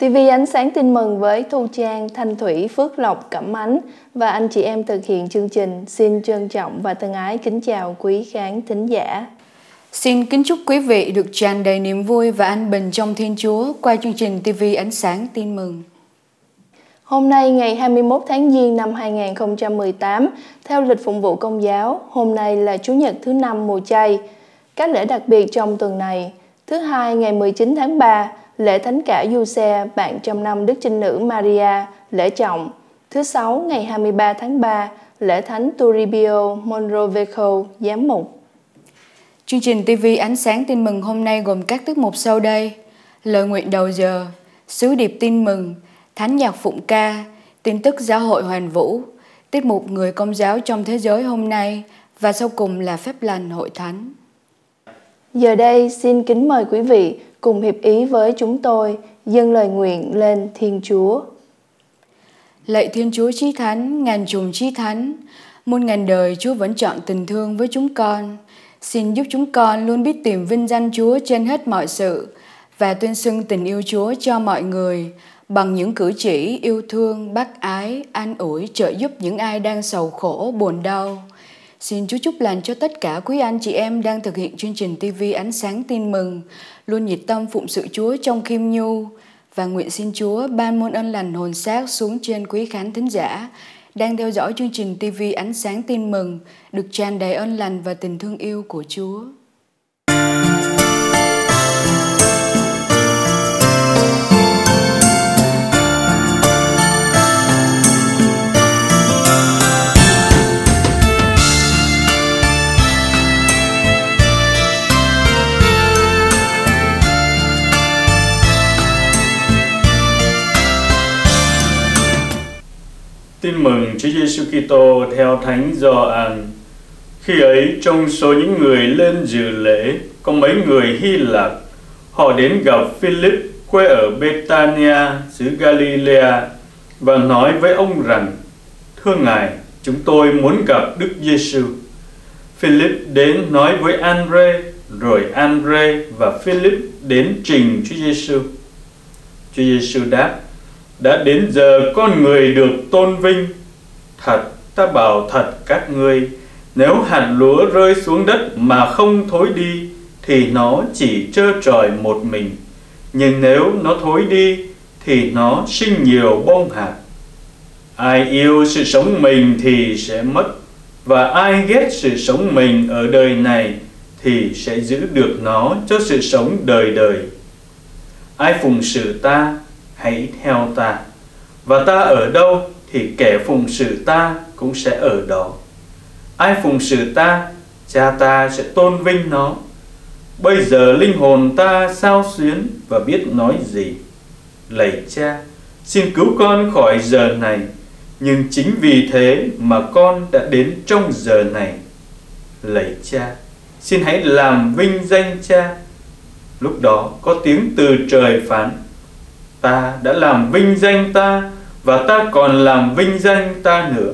TV Ánh Sáng tin mừng với Thu Trang, Thanh Thủy, Phước Lộc, Cẩm Ánh và anh chị em thực hiện chương trình. Xin trân trọng và thân ái kính chào quý khán thính giả. Xin kính chúc quý vị được tràn đầy niềm vui và an bình trong Thiên Chúa qua chương trình TV Ánh Sáng tin mừng. Hôm nay ngày 21 tháng Giêng năm 2018, theo lịch phụng vụ công giáo, hôm nay là Chủ nhật thứ năm mùa chay. Các lễ đặc biệt trong tuần này, thứ hai ngày 19 tháng 3, lễ thánh cả du xe bạn trăm năm Đức Trinh Nữ Maria, lễ trọng. Thứ sáu ngày 23 tháng 3, lễ thánh Turibio Monroveco, giám mục. Chương trình TV Ánh sáng tin mừng hôm nay gồm các tiết mục sau đây. Lời nguyện đầu giờ, sứ điệp tin mừng, thánh nhạc phụng ca, tin tức giáo hội hoàn vũ, tiết mục người công giáo trong thế giới hôm nay và sau cùng là phép lành hội thánh. Giờ đây xin kính mời quý vị cùng hiệp ý với chúng tôi dâng lời nguyện lên Thiên Chúa. Lạy Thiên Chúa Chí Thánh, ngàn trùng Chí Thánh, muôn ngàn đời Chúa vẫn chọn tình thương với chúng con. Xin giúp chúng con luôn biết tìm vinh danh Chúa trên hết mọi sự và tuyên xưng tình yêu Chúa cho mọi người bằng những cử chỉ yêu thương, bác ái, an ủi, trợ giúp những ai đang sầu khổ, buồn đau. Xin Chúa chúc lành cho tất cả quý anh chị em đang thực hiện chương trình TV Ánh Sáng Tin Mừng, luôn nhiệt tâm phụng sự Chúa trong khiêm nhu và nguyện xin Chúa ban môn ân lành hồn xác xuống trên quý khán thính giả đang theo dõi chương trình TV Ánh Sáng Tin Mừng được tràn đầy ân lành và tình thương yêu của Chúa. Chúa Giêsu Kitô theo Thánh Gioan. Khi ấy trong số những người lên dự lễ có mấy người Hy Lạp, họ đến gặp Philip quê ở Betania xứ Galilea và nói với ông rằng: Thưa ngài, chúng tôi muốn gặp Đức Giêsu. Philip đến nói với Andre, rồi Andre và Philip đến trình Chúa Giêsu. Chúa Giêsu đáp: đã đến giờ con người được tôn vinh thật, ta bảo thật các ngươi, nếu hạt lúa rơi xuống đất mà không thối đi, thì nó chỉ trơ trọi một mình. Nhưng nếu nó thối đi, thì nó sinh nhiều bông hạt. Ai yêu sự sống mình thì sẽ mất, và ai ghét sự sống mình ở đời này thì sẽ giữ được nó cho sự sống đời đời. Ai phụng sự ta, hãy theo ta. Và ta ở đâu thì kẻ phụng sự ta cũng sẽ ở đó. Ai phụng sự ta, cha ta sẽ tôn vinh nó. Bây giờ linh hồn ta sao xuyến và biết nói gì? Lạy cha, xin cứu con khỏi giờ này, nhưng chính vì thế mà con đã đến trong giờ này. Lạy cha, xin hãy làm vinh danh cha. Lúc đó có tiếng từ trời phán, ta đã làm vinh danh ta và ta còn làm vinh danh ta nữa.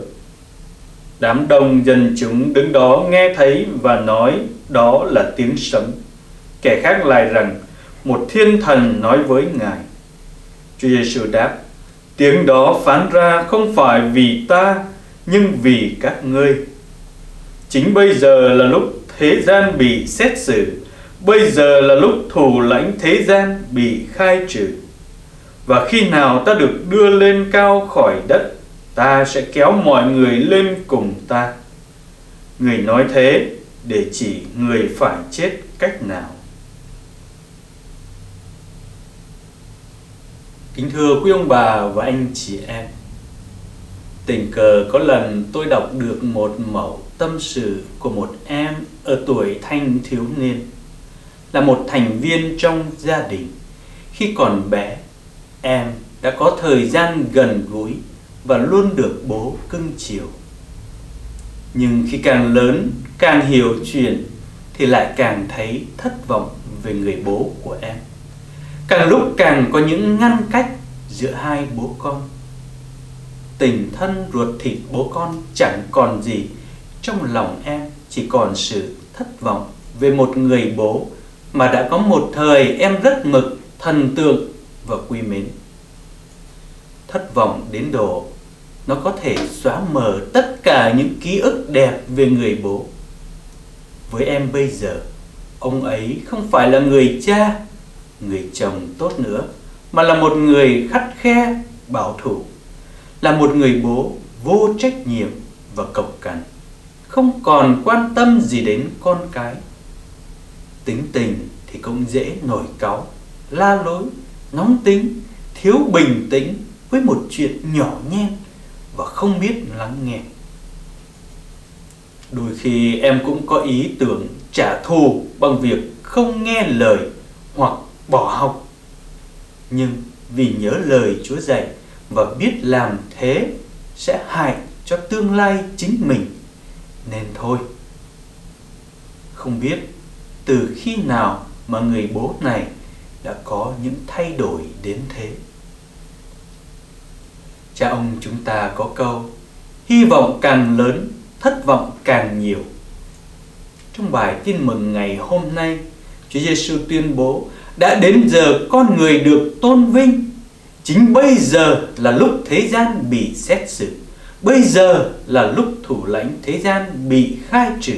Đám đông dân chúng đứng đó nghe thấy và nói đó là tiếng sấm. Kẻ khác lại rằng, một thiên thần nói với ngài. Chúa Giêsu đáp, tiếng đó phán ra không phải vì ta, nhưng vì các ngươi. Chính bây giờ là lúc thế gian bị xét xử, bây giờ là lúc thủ lãnh thế gian bị khai trừ và khi nào ta được đưa lên cao khỏi đất, ta sẽ kéo mọi người lên cùng ta. Người nói thế để chỉ người phải chết cách nào? Kính thưa quý ông bà và anh chị em, tình cờ có lần tôi đọc được một mẫu tâm sự của một em ở tuổi thanh thiếu niên, là một thành viên trong gia đình. Khi còn bé em đã có thời gian gần gũi và luôn được bố cưng chiều. Nhưng khi càng lớn, càng hiểu chuyện, thì lại càng thấy thất vọng về người bố của em. Càng lúc càng có những ngăn cách giữa hai bố con. Tình thân ruột thịt bố con chẳng còn gì, trong lòng em chỉ còn sự thất vọng về một người bố mà đã có một thời em rất mực, thần tượng và quý mến thất vọng đến độ nó có thể xóa mờ tất cả những ký ức đẹp về người bố. Với em bây giờ, ông ấy không phải là người cha, người chồng tốt nữa, mà là một người khắt khe, bảo thủ, là một người bố vô trách nhiệm và cộc cằn, không còn quan tâm gì đến con cái. Tính tình thì cũng dễ nổi cáu, la lối, nóng tính, thiếu bình tĩnh với một chuyện nhỏ nhen và không biết lắng nghe. Đôi khi em cũng có ý tưởng trả thù bằng việc không nghe lời hoặc bỏ học. Nhưng vì nhớ lời Chúa dạy và biết làm thế sẽ hại cho tương lai chính mình nên thôi. Không biết từ khi nào mà người bố này đã có những thay đổi đến thế. Cha ông chúng ta có câu Hy vọng càng lớn, thất vọng càng nhiều. Trong bài tin mừng ngày hôm nay Chúa Giêsu tuyên bố Đã đến giờ con người được tôn vinh. Chính bây giờ là lúc thế gian bị xét xử. Bây giờ là lúc thủ lãnh thế gian bị khai trừ.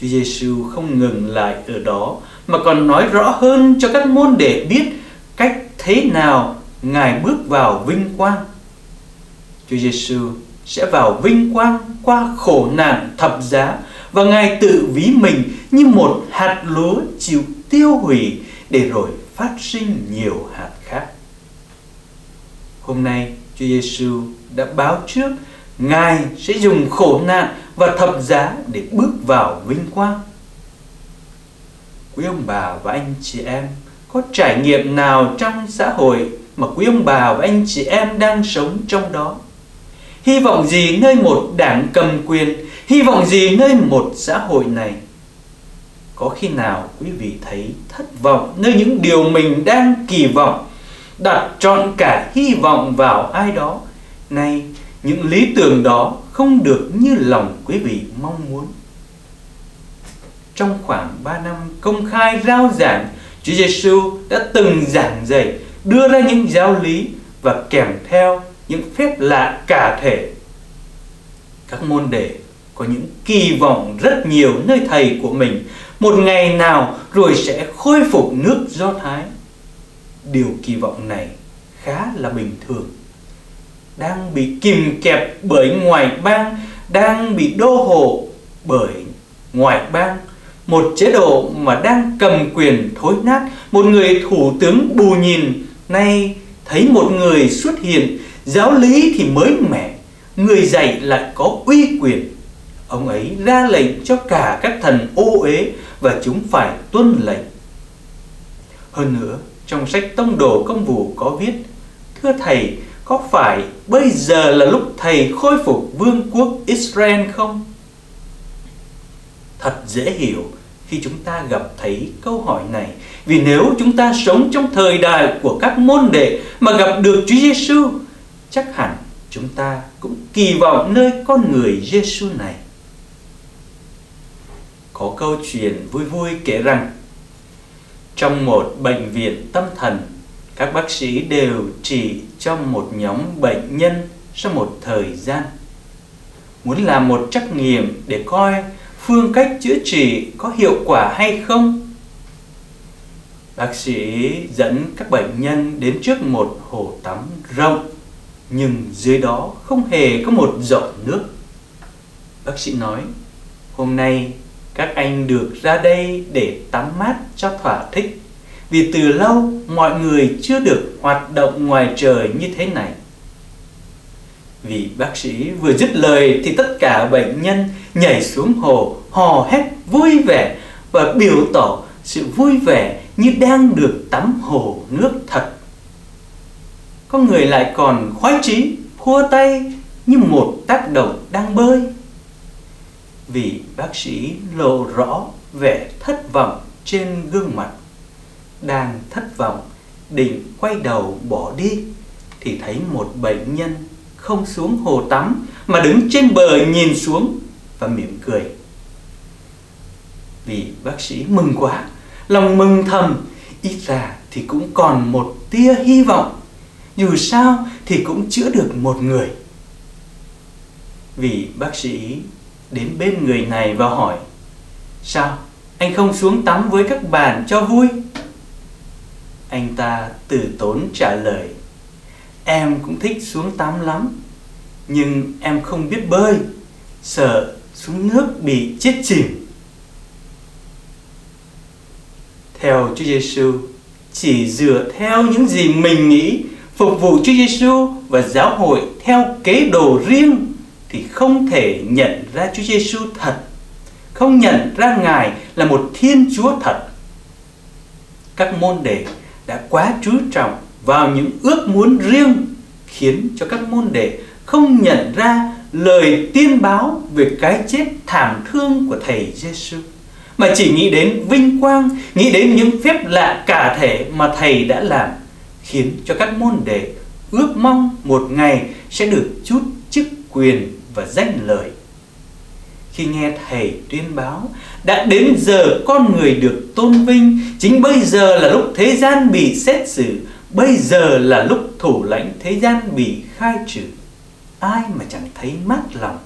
Chúa Giêsu không ngừng lại ở đó mà còn nói rõ hơn cho các môn đệ biết cách thế nào Ngài bước vào vinh quang. Chúa Giêsu sẽ vào vinh quang qua khổ nạn thập giá và Ngài tự ví mình như một hạt lúa chịu tiêu hủy để rồi phát sinh nhiều hạt khác. Hôm nay, Chúa Giêsu đã báo trước Ngài sẽ dùng khổ nạn và thập giá để bước vào vinh quang. Quý ông bà và anh chị em có trải nghiệm nào trong xã hội mà quý ông bà và anh chị em đang sống trong đó. Hy vọng gì nơi một đảng cầm quyền, hy vọng gì nơi một xã hội này. Có khi nào quý vị thấy thất vọng nơi những điều mình đang kỳ vọng, đặt trọn cả hy vọng vào ai đó. Nay, những lý tưởng đó không được như lòng quý vị mong muốn. Trong khoảng 3 năm công khai rao giảng, Chúa Giêsu đã từng giảng dạy đưa ra những giáo lý và kèm theo những phép lạ cả thể. Các môn đệ có những kỳ vọng rất nhiều nơi thầy của mình một ngày nào rồi sẽ khôi phục nước Do Thái. Điều kỳ vọng này khá là bình thường. Đang bị kìm kẹp bởi ngoại bang, đang bị đô hộ bởi ngoại bang một chế độ mà đang cầm quyền thối nát, một người thủ tướng bù nhìn. Nay thấy một người xuất hiện Giáo lý thì mới mẻ. Người dạy lại có uy quyền. Ông ấy ra lệnh cho cả các thần ô uế Và chúng phải tuân lệnh. Hơn nữa Trong sách tông đồ công vụ có viết Thưa Thầy Có phải bây giờ là lúc Thầy khôi phục vương quốc Israel không? Thật dễ hiểu khi chúng ta gặp thấy câu hỏi này. Vì nếu chúng ta sống trong thời đại của các môn đệ mà gặp được Chúa Giêsu, chắc hẳn chúng ta cũng kỳ vọng nơi con người Giêsu này. Có câu chuyện vui vui kể rằng trong một bệnh viện tâm thần, các bác sĩ đều trị cho một nhóm bệnh nhân sau một thời gian. Muốn làm một trắc nghiệm để coi phương cách chữa trị có hiệu quả hay không? Bác sĩ dẫn các bệnh nhân đến trước một hồ tắm rộng nhưng dưới đó không hề có một giọt nước. Bác sĩ nói, hôm nay các anh được ra đây để tắm mát cho thỏa thích vì từ lâu mọi người chưa được hoạt động ngoài trời như thế này. Vì bác sĩ vừa dứt lời thì tất cả bệnh nhân nhảy xuống hồ hò hét vui vẻ và biểu tỏ sự vui vẻ như đang được tắm hồ nước thật. Có người lại còn khoái chí, khua tay như một tác động đang bơi. Vì bác sĩ lộ rõ vẻ thất vọng trên gương mặt. Đang thất vọng, định quay đầu bỏ đi, thì thấy một bệnh nhân không xuống hồ tắm, mà đứng trên bờ nhìn xuống và mỉm cười vì bác sĩ mừng quá, lòng mừng thầm, ít ra thì cũng còn một tia hy vọng dù sao thì cũng chữa được một người. Vì bác sĩ đến bên người này và hỏi, Sao? Anh không xuống tắm với các bạn cho vui? Anh ta từ tốn trả lời Em cũng thích xuống tắm lắm Nhưng em không biết bơi Sợ xuống nước bị chết chìm Theo Chúa Giêsu chỉ dựa theo những gì mình nghĩ phục vụ Chúa Giêsu và giáo hội theo kế đồ riêng thì không thể nhận ra Chúa Giêsu thật, không nhận ra Ngài là một Thiên Chúa thật. Các môn đệ đã quá chú trọng vào những ước muốn riêng khiến cho các môn đệ không nhận ra lời tiên báo về cái chết thảm thương của thầy Giêsu mà chỉ nghĩ đến vinh quang, nghĩ đến những phép lạ cả thể mà thầy đã làm, khiến cho các môn đệ ước mong một ngày sẽ được chút chức quyền và danh lợi. Khi nghe thầy tuyên báo đã đến giờ con người được tôn vinh, chính bây giờ là lúc thế gian bị xét xử, bây giờ là lúc thủ lãnh thế gian bị khai trừ. Ai mà chẳng thấy mát lòng.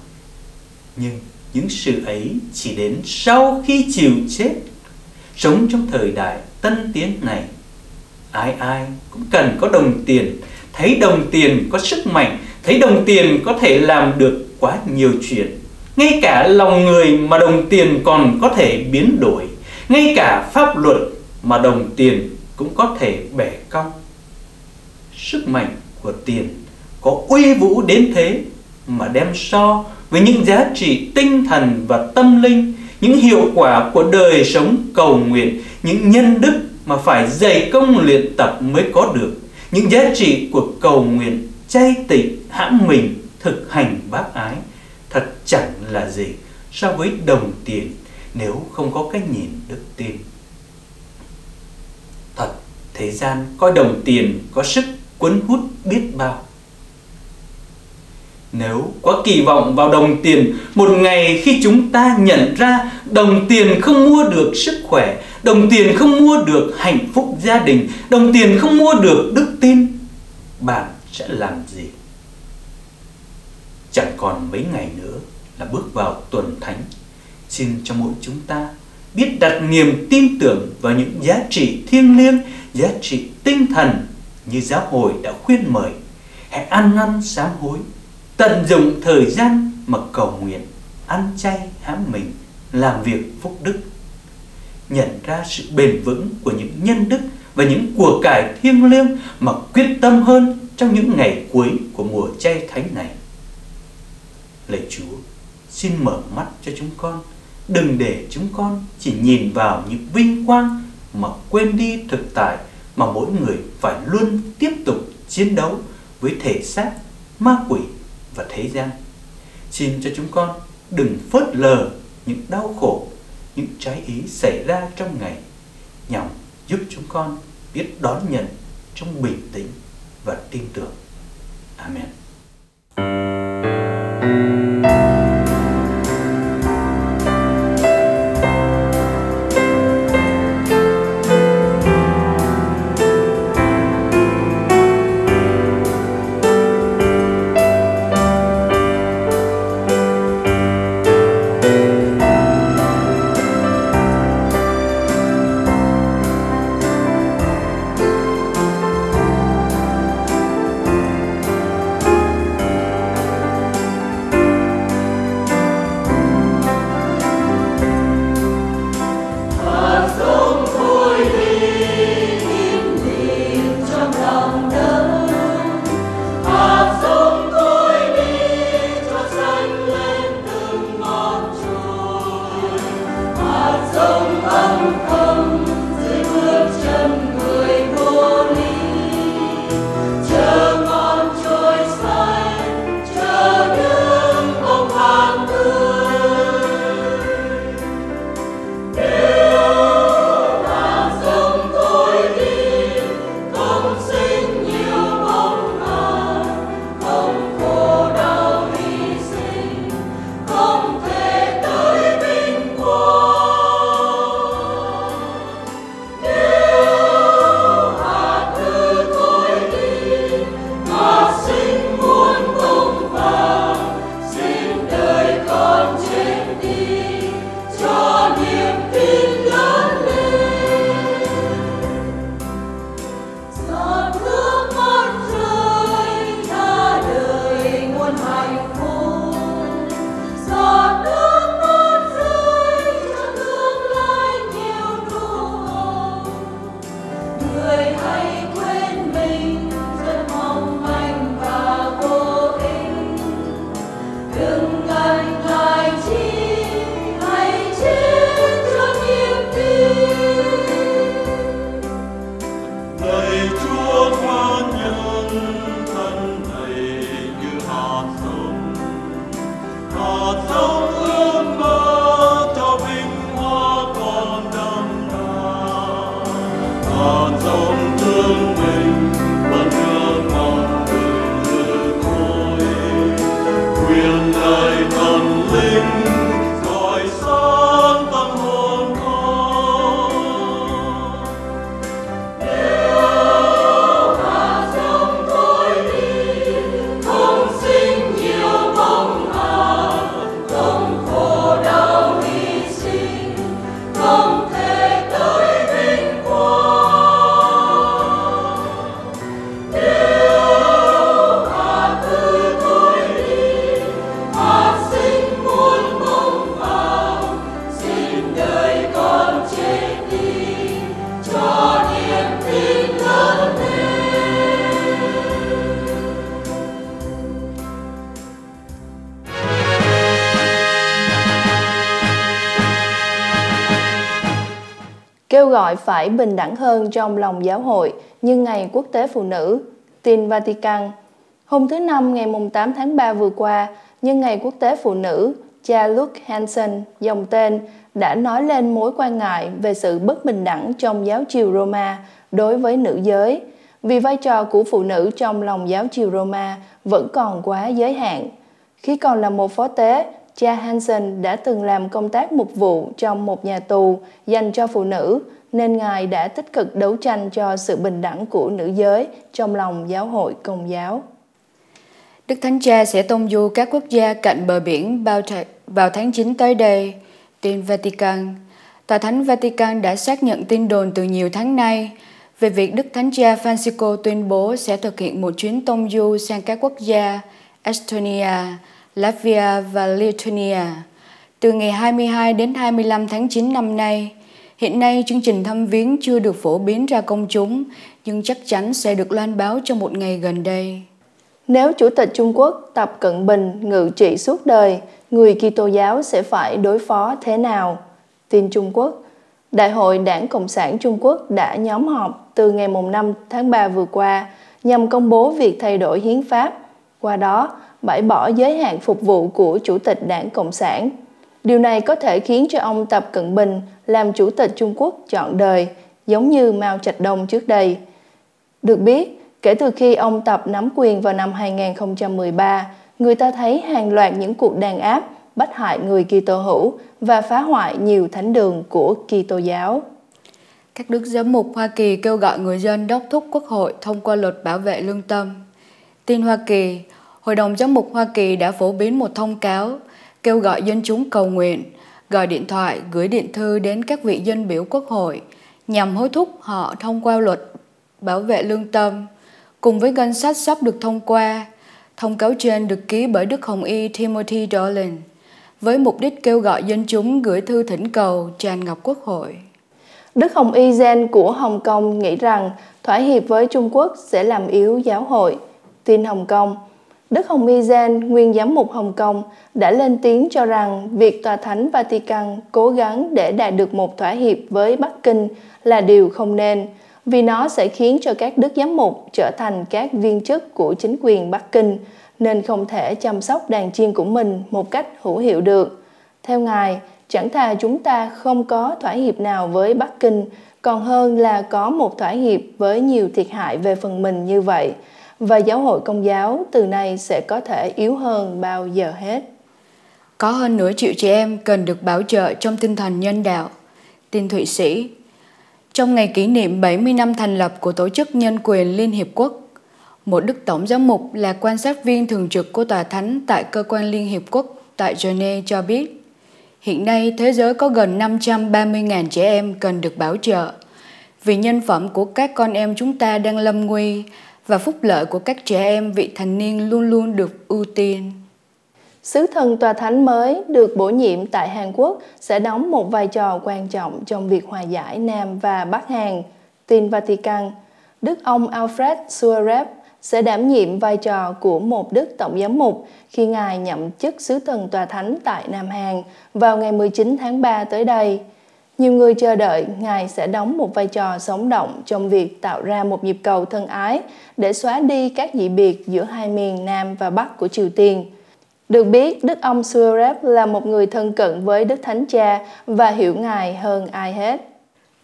Nhưng những sự ấy chỉ đến sau khi chịu chết. Sống trong thời đại tân tiến này, ai ai cũng cần có đồng tiền, thấy đồng tiền có sức mạnh, thấy đồng tiền có thể làm được quá nhiều chuyện. Ngay cả lòng người mà đồng tiền còn có thể biến đổi, ngay cả pháp luật mà đồng tiền cũng có thể bẻ cong. Sức mạnh của tiền có uy vũ đến thế mà đem so với những giá trị tinh thần và tâm linh, những hiệu quả của đời sống cầu nguyện, những nhân đức mà phải dày công luyện tập mới có được, những giá trị của cầu nguyện chay tịnh hãm mình thực hành bác ái thật chẳng là gì so với đồng tiền nếu không có cái nhìn đức tin. Thật, thế gian coi đồng tiền có sức cuốn hút biết bao. Nếu quá kỳ vọng vào đồng tiền, một ngày khi chúng ta nhận ra đồng tiền không mua được sức khỏe, đồng tiền không mua được hạnh phúc gia đình, đồng tiền không mua được đức tin, bạn sẽ làm gì? Chẳng còn mấy ngày nữa là bước vào tuần thánh. Xin cho mỗi chúng ta biết đặt niềm tin tưởng vào những giá trị thiêng liêng, giá trị tinh thần như giáo hội đã khuyên mời. Hãy ăn năn sám hối, tận dụng thời gian mà cầu nguyện, ăn chay hãm mình, làm việc phúc đức nhận ra sự bền vững của những nhân đức và những của cải thiêng liêng mà quyết tâm hơn trong những ngày cuối của mùa chay thánh này lạy chúa, xin mở mắt cho chúng con, đừng để chúng con chỉ nhìn vào những vinh quang mà quên đi thực tại mà mỗi người phải luôn tiếp tục chiến đấu với thể xác ma quỷ và thế gian. Xin cho chúng con đừng phớt lờ những đau khổ, những trái ý xảy ra trong ngày, nhằm giúp chúng con biết đón nhận trong bình tĩnh và tin tưởng. Amen. Phải bình đẳng hơn trong lòng giáo hội như Ngày Quốc tế Phụ nữ, tin Vatican. Hôm thứ Năm ngày 8 tháng 3 vừa qua, nhân Ngày Quốc tế Phụ nữ, cha Luke Hansen, dòng tên, đã nói lên mối quan ngại về sự bất bình đẳng trong giáo triều Roma đối với nữ giới, vì vai trò của phụ nữ trong lòng giáo triều Roma vẫn còn quá giới hạn. Khi còn là một phó tế, cha Hansen đã từng làm công tác mục vụ trong một nhà tù dành cho phụ nữ, nên Ngài đã tích cực đấu tranh cho sự bình đẳng của nữ giới trong lòng giáo hội công giáo. Đức Thánh Cha sẽ tông du các quốc gia cạnh bờ biển vào tháng 9 tới đây, tin Vatican. Tòa Thánh Vatican đã xác nhận tin đồn từ nhiều tháng nay về việc Đức Thánh Cha Francisco tuyên bố sẽ thực hiện một chuyến tông du sang các quốc gia Estonia, Latvia và Lithuania từ ngày 22 đến 25 tháng 9 năm nay. Hiện nay chương trình thăm viếng chưa được phổ biến ra công chúng, nhưng chắc chắn sẽ được loan báo trong một ngày gần đây. Nếu Chủ tịch Trung Quốc Tập Cận Bình ngự trị suốt đời, người Kitô giáo sẽ phải đối phó thế nào? Tin Trung Quốc Đại hội Đảng Cộng sản Trung Quốc đã nhóm họp từ ngày 5 tháng 3 vừa qua nhằm công bố việc thay đổi hiến pháp. Qua đó, bãi bỏ giới hạn phục vụ của Chủ tịch Đảng Cộng sản. Điều này có thể khiến cho ông Tập Cận Bình làm Chủ tịch Trung Quốc chọn đời, giống như Mao Trạch Đông trước đây. Được biết, kể từ khi ông Tập nắm quyền vào năm 2013, người ta thấy hàng loạt những cuộc đàn áp bắt hại người Kitô hữu và phá hoại nhiều thánh đường của Kitô giáo. Các đức giám mục Hoa Kỳ kêu gọi người dân đốc thúc Quốc hội thông qua luật bảo vệ lương tâm. Tin Hoa Kỳ, Hội đồng giám mục Hoa Kỳ đã phổ biến một thông cáo kêu gọi dân chúng cầu nguyện, gọi điện thoại, gửi điện thư đến các vị dân biểu Quốc hội nhằm hối thúc họ thông qua luật bảo vệ lương tâm. Cùng với ngân sách sắp được thông qua, thông cáo trên được ký bởi Đức Hồng Y Timothy Dolan với mục đích kêu gọi dân chúng gửi thư thỉnh cầu tràn ngập Quốc hội. Đức Hồng Y Gen của Hồng Kông nghĩ rằng thỏa hiệp với Trung Quốc sẽ làm yếu giáo hội. Tin Hồng Kông Đức Hồng Y Gen, nguyên giám mục Hồng Kông, đã lên tiếng cho rằng việc Tòa Thánh Vatican cố gắng để đạt được một thỏa hiệp với Bắc Kinh là điều không nên, vì nó sẽ khiến cho các đức giám mục trở thành các viên chức của chính quyền Bắc Kinh, nên không thể chăm sóc đàn chiên của mình một cách hữu hiệu được. Theo Ngài, chẳng thà chúng ta không có thỏa hiệp nào với Bắc Kinh, còn hơn là có một thỏa hiệp với nhiều thiệt hại về phần mình như vậy, và giáo hội công giáo từ nay sẽ có thể yếu hơn bao giờ hết. Có hơn nửa triệu trẻ em cần được bảo trợ trong tinh thần nhân đạo. Tin Thụy Sĩ Trong ngày kỷ niệm 70 năm thành lập của Tổ chức Nhân quyền Liên Hiệp Quốc, một đức tổng giám mục là quan sát viên thường trực của Tòa Thánh tại Cơ quan Liên Hiệp Quốc tại Geneva cho biết, hiện nay thế giới có gần 530.000 trẻ em cần được bảo trợ vì nhân phẩm của các con em chúng ta đang lâm nguy và phúc lợi của các trẻ em vị thành niên luôn luôn được ưu tiên. Sứ thần tòa thánh mới được bổ nhiệm tại Hàn Quốc sẽ đóng một vai trò quan trọng trong việc hòa giải Nam và Bắc Hàn. Tin Vatican, Đức ông Alfred Suarez sẽ đảm nhiệm vai trò của một đức tổng giám mục khi Ngài nhậm chức sứ thần tòa thánh tại Nam Hàn vào ngày 19 tháng 3 tới đây. Nhiều người chờ đợi Ngài sẽ đóng một vai trò sống động trong việc tạo ra một nhịp cầu thân ái để xóa đi các dị biệt giữa hai miền Nam và Bắc của Triều Tiên. Được biết, Đức ông Suarez là một người thân cận với Đức Thánh Cha và hiểu Ngài hơn ai hết.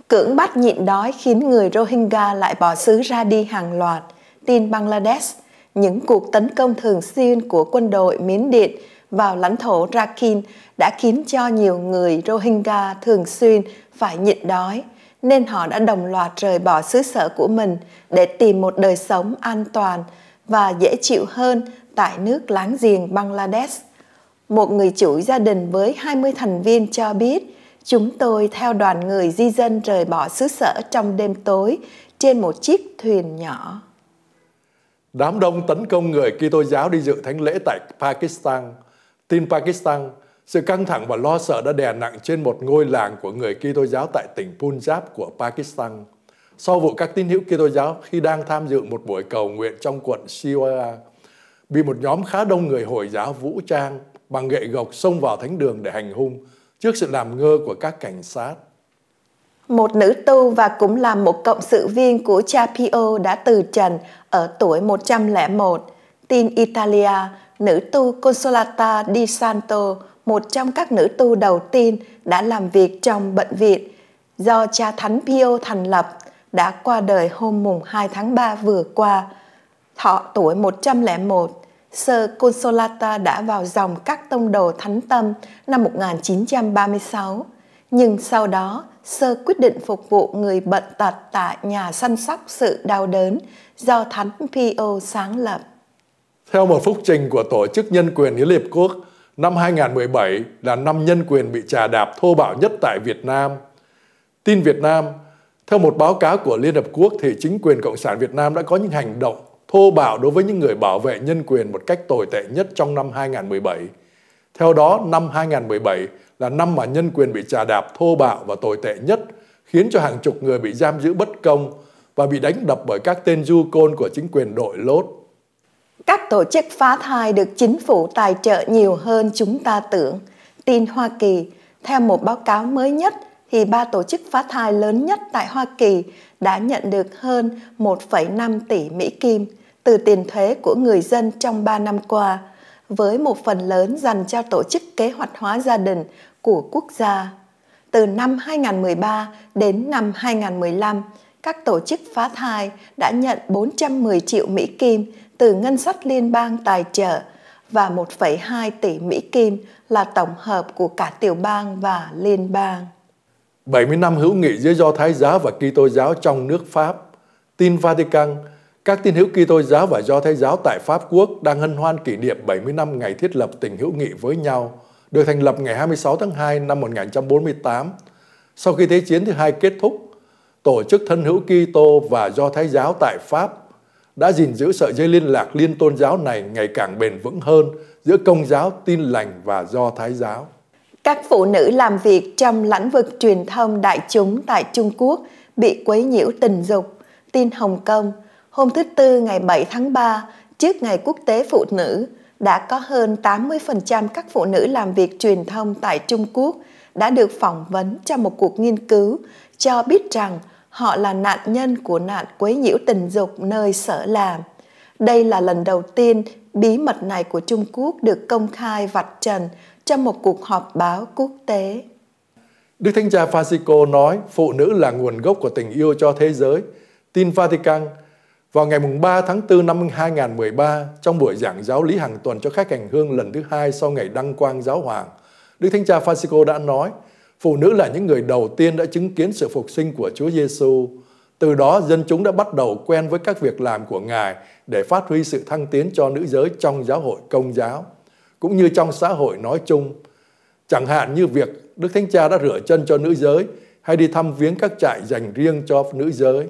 Cưỡng bắt nhịn đói khiến người Rohingya lại bỏ xứ ra đi hàng loạt. Tin Bangladesh, những cuộc tấn công thường xuyên của quân đội Miến Điện vào lãnh thổ Rakhine đã khiến cho nhiều người Rohingya thường xuyên phải nhịn đói, nên họ đã đồng loạt rời bỏ xứ sở của mình để tìm một đời sống an toàn và dễ chịu hơn tại nước láng giềng Bangladesh. Một người chủ gia đình với 20 thành viên cho biết, chúng tôi theo đoàn người di dân rời bỏ xứ sở trong đêm tối trên một chiếc thuyền nhỏ. Đám đông tấn công người Kitô giáo đi dự thánh lễ tại Pakistan. Tin Pakistan, sự căng thẳng và lo sợ đã đè nặng trên một ngôi làng của người Kitô giáo tại tỉnh Punjab của Pakistan. Sau vụ các tín hữu Kitô giáo khi đang tham dự một buổi cầu nguyện trong quận Siwara, bị một nhóm khá đông người Hồi giáo vũ trang bằng gậy gộc xông vào thánh đường để hành hung trước sự làm ngơ của các cảnh sát. Một nữ tu và cũng là một cộng sự viên của cha Pio đã từ trần ở tuổi 101. Tin Italia, nữ tu Consolata di Santo, một trong các nữ tu đầu tiên đã làm việc trong bệnh viện do cha Thánh Pio thành lập, đã qua đời hôm mùng 2 tháng 3 vừa qua. Thọ tuổi 101, Sơ Consolata đã vào dòng các tông đồ thánh tâm năm 1936, nhưng sau đó Sơ quyết định phục vụ người bệnh tật tại nhà săn sóc sự đau đớn do Thánh Pio sáng lập. Theo một phúc trình của Tổ chức Nhân quyền Liên Hiệp Quốc, năm 2017 là năm nhân quyền bị trà đạp thô bạo nhất tại Việt Nam. Tin Việt Nam, theo một báo cáo của Liên Hợp Quốc thì chính quyền Cộng sản Việt Nam đã có những hành động thô bạo đối với những người bảo vệ nhân quyền một cách tồi tệ nhất trong năm 2017. Theo đó, năm 2017 là năm mà nhân quyền bị trà đạp thô bạo và tồi tệ nhất, khiến cho hàng chục người bị giam giữ bất công và bị đánh đập bởi các tên du côn của chính quyền đội lốt. Các tổ chức phá thai được chính phủ tài trợ nhiều hơn chúng ta tưởng. Tin Hoa Kỳ, theo một báo cáo mới nhất, thì ba tổ chức phá thai lớn nhất tại Hoa Kỳ đã nhận được hơn 1,5 tỷ Mỹ Kim từ tiền thuế của người dân trong 3 năm qua, với một phần lớn dành cho tổ chức kế hoạch hóa gia đình của quốc gia. Từ năm 2013 đến năm 2015, các tổ chức phá thai đã nhận 410 triệu Mỹ Kim từ ngân sách liên bang tài trợ và 1,2 tỷ Mỹ Kim là tổng hợp của cả tiểu bang và liên bang. 70 năm hữu nghị giữa Do Thái giáo và Kitô giáo trong nước Pháp. Tin Vatican, các tín hữu Kitô giáo và Do Thái giáo tại Pháp Quốc đang hân hoan kỷ niệm 70 năm ngày thiết lập tình hữu nghị với nhau, được thành lập ngày 26 tháng 2 năm 1948. Sau khi Thế chiến thứ hai kết thúc, Tổ chức Thân hữu Kitô và Do Thái giáo tại Pháp đã gìn giữ sợi dây liên lạc liên tôn giáo này ngày càng bền vững hơn giữa công giáo, tin lành và Do Thái giáo. Các phụ nữ làm việc trong lĩnh vực truyền thông đại chúng tại Trung Quốc bị quấy nhiễu tình dục. Tin Hồng Kông, hôm thứ Tư ngày 7 tháng 3, trước Ngày Quốc tế Phụ nữ, đã có hơn 80% các phụ nữ làm việc truyền thông tại Trung Quốc đã được phỏng vấn trong một cuộc nghiên cứu cho biết rằng họ là nạn nhân của nạn quấy nhiễu tình dục nơi sở làm. Đây là lần đầu tiên bí mật này của Trung Quốc được công khai vạch trần trong một cuộc họp báo quốc tế. Đức Thánh Cha Francisco nói phụ nữ là nguồn gốc của tình yêu cho thế giới. Tin Vatican vào ngày 3 tháng 4 năm 2013 trong buổi giảng giáo lý hàng tuần cho khách hành hương lần thứ hai sau ngày đăng quang giáo hoàng, Đức Thánh Cha Francisco đã nói phụ nữ là những người đầu tiên đã chứng kiến sự phục sinh của Chúa Giêsu. Từ đó, dân chúng đã bắt đầu quen với các việc làm của Ngài để phát huy sự thăng tiến cho nữ giới trong giáo hội công giáo, cũng như trong xã hội nói chung. Chẳng hạn như việc Đức Thánh Cha đã rửa chân cho nữ giới hay đi thăm viếng các trại dành riêng cho nữ giới.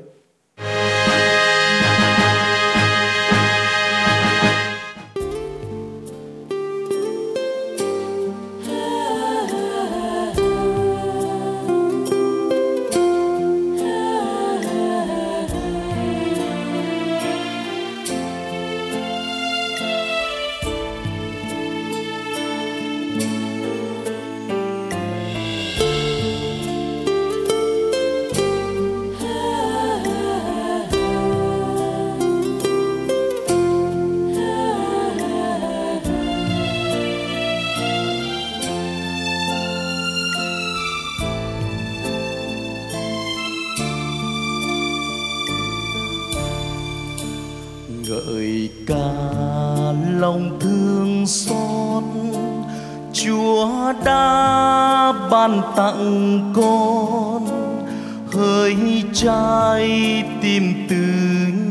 Với trái tim tư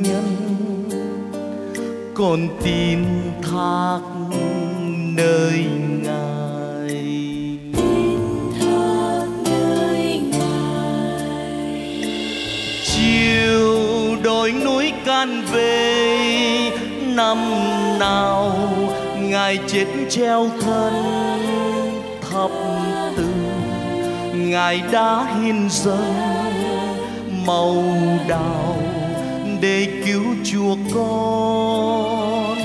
nhân, còn tin thác nơi ngài. Chiều đồi núi can về, năm nào ngài chết treo thân thập tự ngài đã hiến dâng màu đào để cứu chuộc con.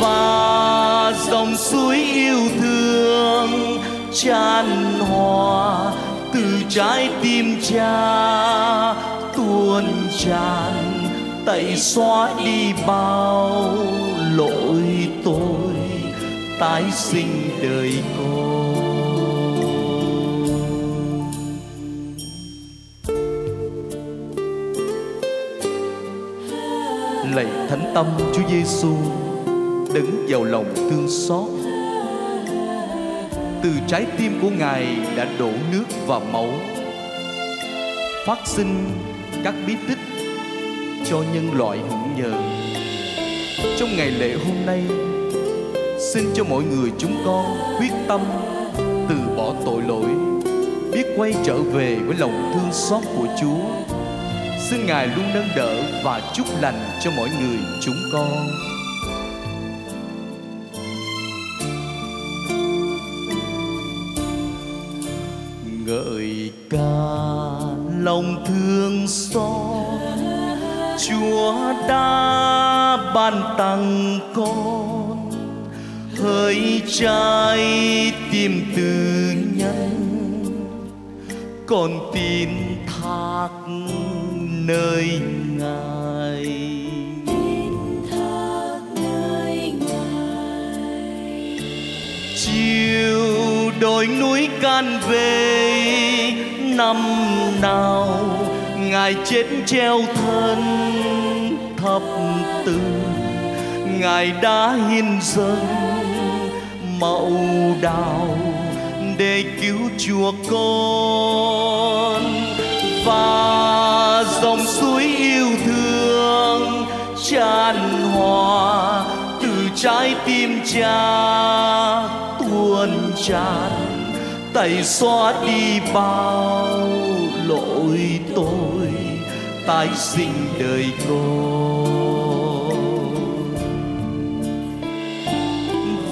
Và dòng suối yêu thương tràn hòa từ trái tim cha, tuôn tràn, tẩy xóa đi bao lỗi tôi tái sinh đời con. Lạy thánh tâm Chúa Giêsu, đứng giàu lòng thương xót. Từ trái tim của ngài đã đổ nước và máu, phát sinh các bí tích cho nhân loại hưởng nhờ. Trong ngày lễ hôm nay, xin cho mọi người chúng con quyết tâm từ bỏ tội lỗi, biết quay trở về với lòng thương xót của chúa xin ngài luôn nâng đỡ và chúc lành cho mọi người chúng con. Ngợi ca lòng thương xót, chúa đã ban tặng con hơi trái tim từ nhân. Con tin thác nơi ngài. Chiều đồi núi can về, năm nào ngài chết treo thân thập tự ngài đã hiến dâng mẫu đào để cứu chùa con. Và tràn hòa, từ trái tim cha tuôn tràn. Tẩy xóa đi bao lỗi tôi, tái sinh đời con.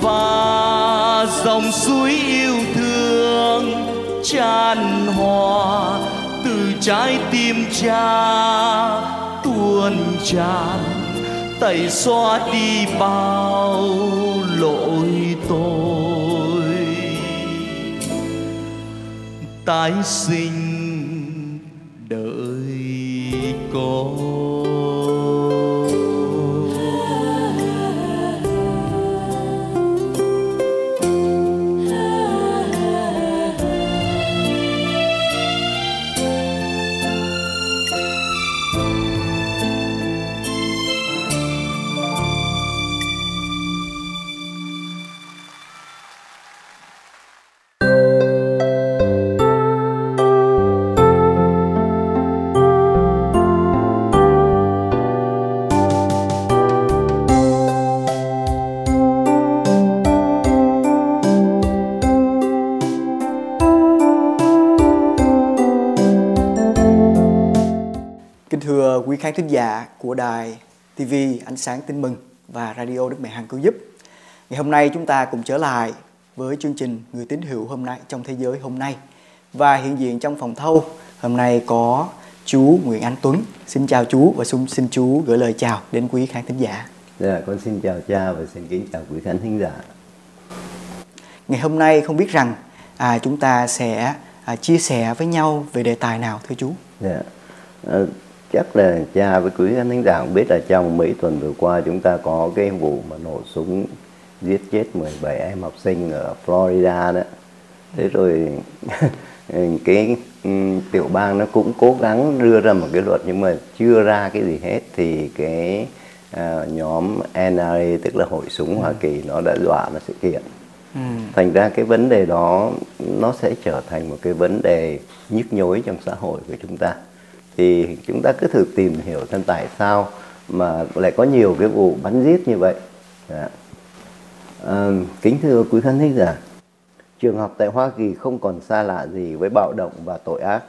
Và dòng suối yêu thương tràn hòa, từ trái tim cha tuôn tràn tẩy xóa đi bao lỗi tôi tái sinh khán thính giả của đài TV Ánh sáng tin mừng và Radio Đức Mẹ Hằng cứu giúp. Ngày hôm nay chúng ta cùng trở lại với chương trình Người tín hữu hôm nay trong thế giới hôm nay. Và hiện diện trong phòng thâu hôm nay có chú Nguyễn Anh Tuấn. Xin chào chú và xin xin chú gửi lời chào đến quý khán thính giả. Dạ, con xin chào cha và xin kính chào quý khán thính giả. Ngày hôm nay không biết rằng à, chúng ta sẽ à, chia sẻ với nhau về đề tài nào thưa chú? Dạ. Ờ, chắc là cha với quý khán thính giả cũng biết là trong mấy tuần vừa qua chúng ta có cái vụ mà nổ súng giết chết 17 em học sinh ở Florida đó. Thế rồi cái tiểu bang nó cũng cố gắng đưa ra một cái luật nhưng mà chưa ra cái gì hết thì cái à, nhóm NRA tức là hội súng Hoa Kỳ nó đã dọa nó sẽ kiện. Ừ. Thành ra cái vấn đề đó nó sẽ trở thành một cái vấn đề nhức nhối trong xã hội của chúng ta. Thì chúng ta cứ thử tìm hiểu xem tại sao mà lại có nhiều cái vụ bắn giết như vậy. À, kính thưa quý khán thính giả, trường học tại Hoa Kỳ không còn xa lạ gì với bạo động và tội ác.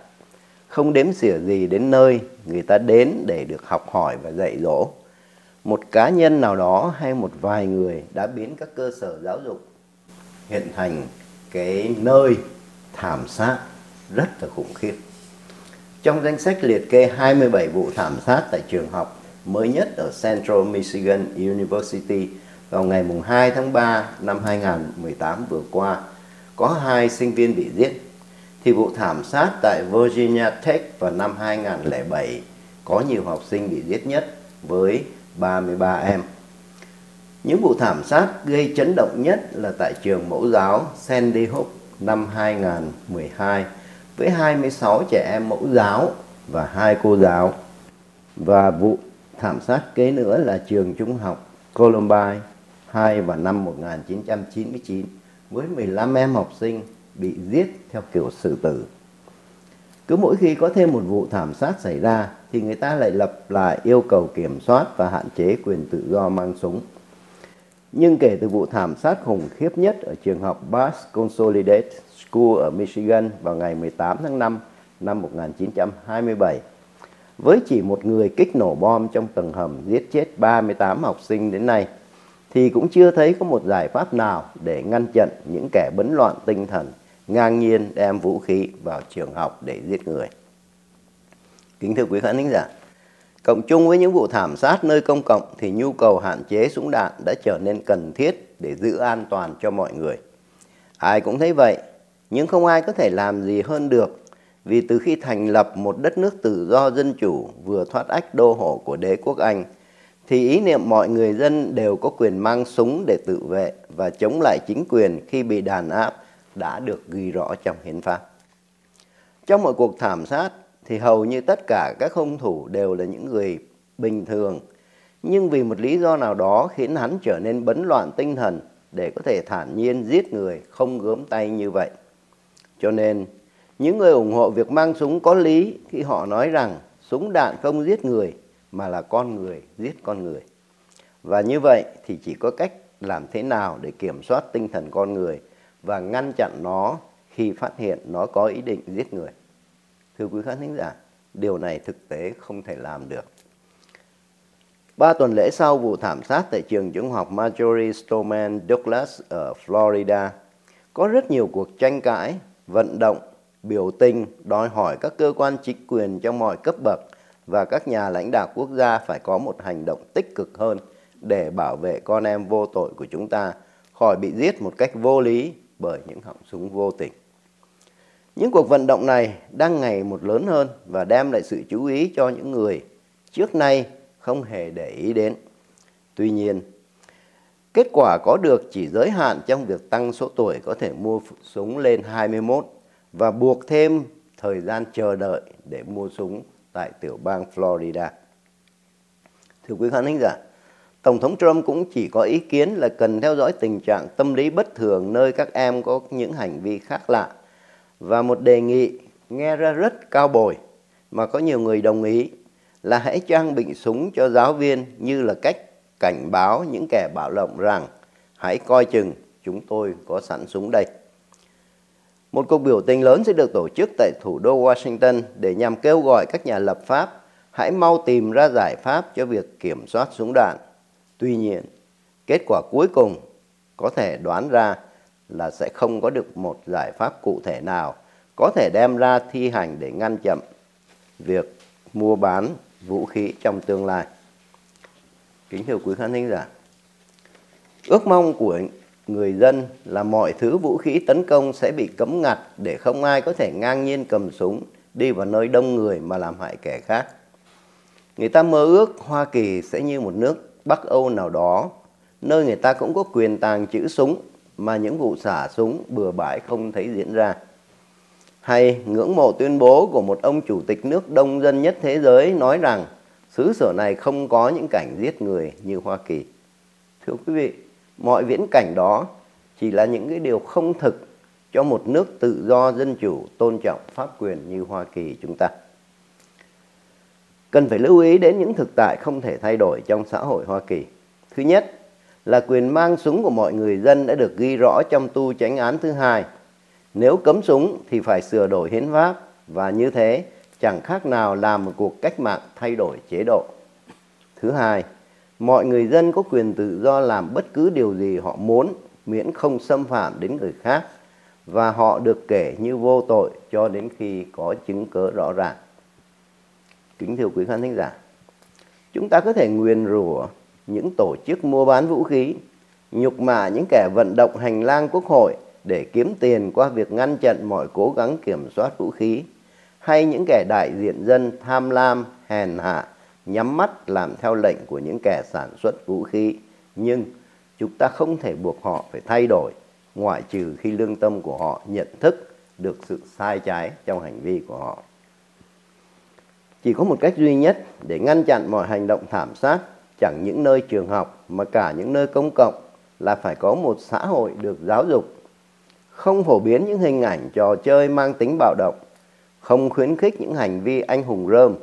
Không đếm xỉa gì đến nơi người ta đến để được học hỏi và dạy dỗ. Một cá nhân nào đó hay một vài người đã biến các cơ sở giáo dục hiện thành cái nơi thảm sát rất là khủng khiếp. Trong danh sách liệt kê 27 vụ thảm sát tại trường học mới nhất ở Central Michigan University vào ngày 2 tháng 3 năm 2018 vừa qua, có hai sinh viên bị giết, thì vụ thảm sát tại Virginia Tech vào năm 2007 có nhiều học sinh bị giết nhất với 33 em. Những vụ thảm sát gây chấn động nhất là tại trường mẫu giáo Sandy Hook năm 2012 với 26 trẻ em mẫu giáo và hai cô giáo. Và vụ thảm sát kế nữa là trường trung học Columbine 2 và năm 1999 với 15 em học sinh bị giết theo kiểu xử tử. Cứ mỗi khi có thêm một vụ thảm sát xảy ra thì người ta lại lập lại yêu cầu kiểm soát và hạn chế quyền tự do mang súng. Nhưng kể từ vụ thảm sát khủng khiếp nhất ở trường học Bass Consolidated School ở Michigan vào ngày 18 tháng 5 năm 1927, với chỉ một người kích nổ bom trong tầng hầm giết chết 38 học sinh đến nay, thì cũng chưa thấy có một giải pháp nào để ngăn chặn những kẻ bấn loạn tinh thần ngang nhiên đem vũ khí vào trường học để giết người. Kính thưa quý khán thính giả, cộng chung với những vụ thảm sát nơi công cộng thì nhu cầu hạn chế súng đạn đã trở nên cần thiết để giữ an toàn cho mọi người. Ai cũng thấy vậy, nhưng không ai có thể làm gì hơn được vì từ khi thành lập một đất nước tự do dân chủ vừa thoát ách đô hộ của đế quốc Anh thì ý niệm mọi người dân đều có quyền mang súng để tự vệ và chống lại chính quyền khi bị đàn áp đã được ghi rõ trong hiến pháp. Trong mọi cuộc thảm sát thì hầu như tất cả các hung thủ đều là những người bình thường, nhưng vì một lý do nào đó khiến hắn trở nên bấn loạn tinh thần để có thể thản nhiên giết người không gớm tay như vậy. Cho nên, những người ủng hộ việc mang súng có lý khi họ nói rằng súng đạn không giết người mà là con người giết con người. Và như vậy thì chỉ có cách làm thế nào để kiểm soát tinh thần con người và ngăn chặn nó khi phát hiện nó có ý định giết người. Thưa quý khán thính giả, điều này thực tế không thể làm được. Ba tuần lễ sau vụ thảm sát tại trường trung học Marjorie Stoneman Douglas ở Florida, có rất nhiều cuộc tranh cãi, vận động, biểu tình đòi hỏi các cơ quan chính quyền trong mọi cấp bậc và các nhà lãnh đạo quốc gia phải có một hành động tích cực hơn để bảo vệ con em vô tội của chúng ta khỏi bị giết một cách vô lý bởi những họng súng vô tình. Những cuộc vận động này đang ngày một lớn hơn và đem lại sự chú ý cho những người trước nay không hề để ý đến. Tuy nhiên, kết quả có được chỉ giới hạn trong việc tăng số tuổi có thể mua súng lên 21 và buộc thêm thời gian chờ đợi để mua súng tại tiểu bang Florida. Thưa quý khán thính giả, Tổng thống Trump cũng chỉ có ý kiến là cần theo dõi tình trạng tâm lý bất thường nơi các em có những hành vi khác lạ và một đề nghị nghe ra rất cao bồi mà có nhiều người đồng ý là hãy trang bị súng cho giáo viên như là cách cảnh báo những kẻ bạo động rằng hãy coi chừng chúng tôi có sẵn súng đây. Một cuộc biểu tình lớn sẽ được tổ chức tại thủ đô Washington để nhằm kêu gọi các nhà lập pháp hãy mau tìm ra giải pháp cho việc kiểm soát súng đạn. Tuy nhiên, kết quả cuối cùng có thể đoán ra là sẽ không có được một giải pháp cụ thể nào có thể đem ra thi hành để ngăn chặn việc mua bán vũ khí trong tương lai. Kính thưa quý khán thính giả, ước mong của người dân là mọi thứ vũ khí tấn công sẽ bị cấm ngặt để không ai có thể ngang nhiên cầm súng đi vào nơi đông người mà làm hại kẻ khác. Người ta mơ ước Hoa Kỳ sẽ như một nước Bắc Âu nào đó, nơi người ta cũng có quyền tàng trữ súng mà những vụ xả súng bừa bãi không thấy diễn ra. Hay ngưỡng mộ tuyên bố của một ông chủ tịch nước đông dân nhất thế giới nói rằng xứ sở này không có những cảnh giết người như Hoa Kỳ. Thưa quý vị, mọi viễn cảnh đó chỉ là những cái điều không thực cho một nước tự do dân chủ tôn trọng pháp quyền như Hoa Kỳ chúng ta. Cần phải lưu ý đến những thực tại không thể thay đổi trong xã hội Hoa Kỳ. Thứ nhất là quyền mang súng của mọi người dân đã được ghi rõ trong tu chánh án thứ hai. Nếu cấm súng thì phải sửa đổi hiến pháp và như thế chẳng khác nào làm một cuộc cách mạng thay đổi chế độ. Thứ hai, mọi người dân có quyền tự do làm bất cứ điều gì họ muốn miễn không xâm phạm đến người khác và họ được kể như vô tội cho đến khi có chứng cớ rõ ràng. Kính thưa quý khán thính giả, chúng ta có thể nguyền rủa những tổ chức mua bán vũ khí, nhục mạ những kẻ vận động hành lang quốc hội để kiếm tiền qua việc ngăn chặn mọi cố gắng kiểm soát vũ khí hay những kẻ đại diện dân tham lam, hèn hạ, nhắm mắt làm theo lệnh của những kẻ sản xuất vũ khí. Nhưng chúng ta không thể buộc họ phải thay đổi, ngoại trừ khi lương tâm của họ nhận thức được sự sai trái trong hành vi của họ. Chỉ có một cách duy nhất để ngăn chặn mọi hành động thảm sát, chẳng những nơi trường học mà cả những nơi công cộng là phải có một xã hội được giáo dục, không phổ biến những hình ảnh trò chơi mang tính bạo động, không khuyến khích những hành vi anh hùng rơm,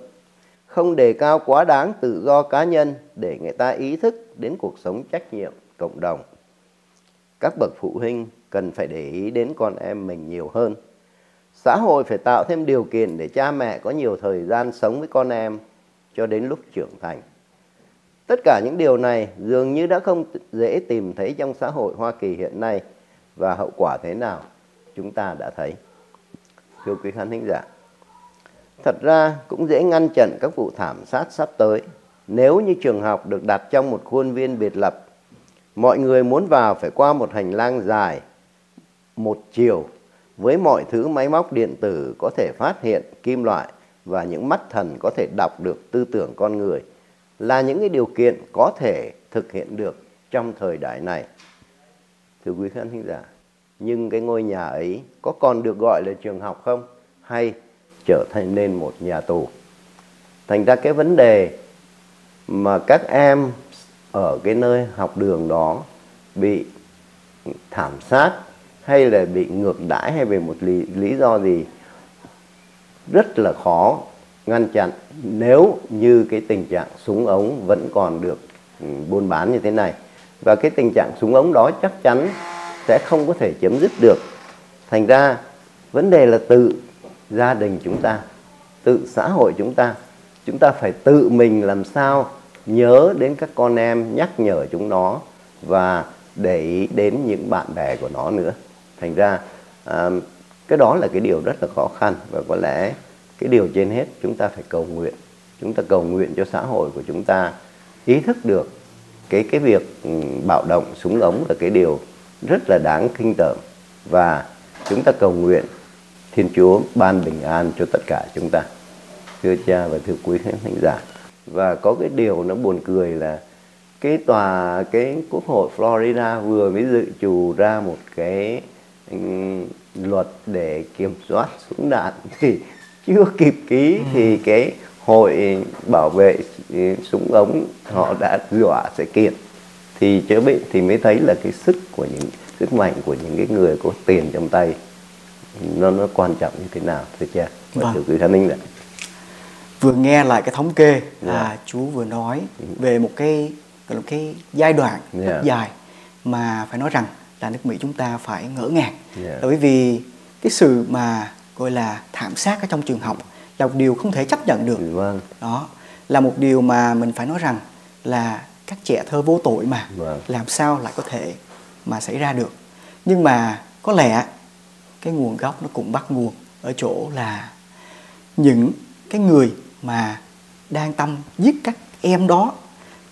không đề cao quá đáng tự do cá nhân để người ta ý thức đến cuộc sống trách nhiệm cộng đồng. Các bậc phụ huynh cần phải để ý đến con em mình nhiều hơn. Xã hội phải tạo thêm điều kiện để cha mẹ có nhiều thời gian sống với con em cho đến lúc trưởng thành. Tất cả những điều này dường như đã không dễ tìm thấy trong xã hội Hoa Kỳ hiện nay và hậu quả thế nào chúng ta đã thấy. Thưa quý khán thính giả, thật ra cũng dễ ngăn chặn các vụ thảm sát sắp tới nếu như trường học được đặt trong một khuôn viên biệt lập. Mọi người muốn vào phải qua một hành lang dài, một chiều với mọi thứ máy móc điện tử có thể phát hiện kim loại và những mắt thần có thể đọc được tư tưởng con người là những cái điều kiện có thể thực hiện được trong thời đại này. Thưa quý khán thính giả, nhưng cái ngôi nhà ấy có còn được gọi là trường học không? Hay trở thành nên một nhà tù? Thành ra cái vấn đề mà các em ở cái nơi học đường đó bị thảm sát hay là bị ngược đãi hay về một lý, lý do gì rất là khó ngăn chặn nếu như cái tình trạng súng ống vẫn còn được ừ, buôn bán như thế này và cái tình trạng súng ống đó chắc chắn sẽ không có thể chấm dứt được thành ra vấn đề là tự gia đình chúng ta tự xã hội chúng ta. Chúng ta phải tự mình làm sao nhớ đến các con em nhắc nhở chúng nó và để ý đến những bạn bè của nó nữa. Thành ra à, cái đó là cái điều rất là khó khăn và có lẽ cái điều trên hết chúng ta phải cầu nguyện. Chúng ta cầu nguyện cho xã hội của chúng ta ý thức được cái cái việc ừ, bạo động súng ống là cái điều rất là đáng kinh tởm. Và chúng ta cầu nguyện Thiên Chúa ban bình an cho tất cả chúng ta. Thưa cha và thưa quý khán thính giả. Và có cái điều nó buồn cười là cái tòa cái quốc hội Florida vừa mới dự trù ra một cái luật để kiểm soát súng đạn thì chưa kịp ký ừ. thì cái hội bảo vệ súng ống họ đã dọa sẽ kiện. Thì chớ bị thì mới thấy là cái sức của những sức mạnh của những cái người có tiền trong tay nó nó quan trọng như thế nào thưa cha và vâng. quý khán ninh ạ vừa nghe lại cái thống kê yeah. Dạ. là chú vừa nói ừ. về một cái gọi là cái giai đoạn yeah. rất dạ. dài mà phải nói rằng là nước Mỹ chúng ta phải ngỡ ngàng yeah. Dạ. bởi vì cái sự mà gọi là thảm sát ở trong trường học là một điều không thể chấp nhận được vâng. đó là một điều mà mình phải nói rằng là các trẻ thơ vô tội mà vâng. làm sao lại có thể mà xảy ra được nhưng mà có lẽ cái nguồn gốc nó cũng bắt nguồn ở chỗ là những cái người mà đang tâm giết các em đó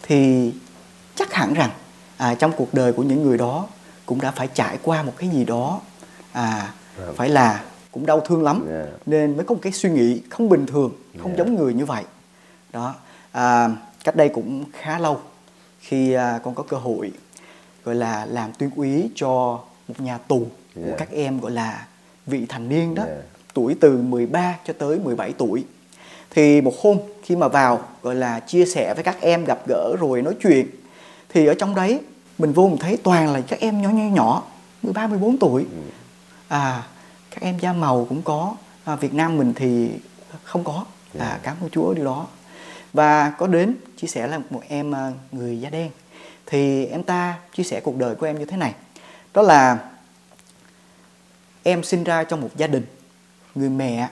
thì chắc hẳn rằng à, trong cuộc đời của những người đó cũng đã phải trải qua một cái gì đó à, vâng. phải là cũng đau thương lắm yeah. nên mới có một cái suy nghĩ không bình thường không yeah. giống người như vậy đó à, cách đây cũng khá lâu khi à, con có cơ hội gọi là làm tuyên úy cho một nhà tù yeah. của các em gọi là vị thành niên đó yeah. tuổi từ 13 cho tới 17 tuổi thì một hôm khi mà vào gọi là chia sẻ với các em gặp gỡ rồi nói chuyện thì ở trong đấy mình vô mình thấy toàn là các em nhỏ nhỏ nhỏ 13 14 tuổi ừ. à các em da màu cũng có à, Việt Nam mình thì không có à, dạ. cảm ơn Chúa điều đó và có đến chia sẻ là một em à, người da đen thì em ta chia sẻ cuộc đời của em như thế này đó là em sinh ra trong một gia đình. Người mẹ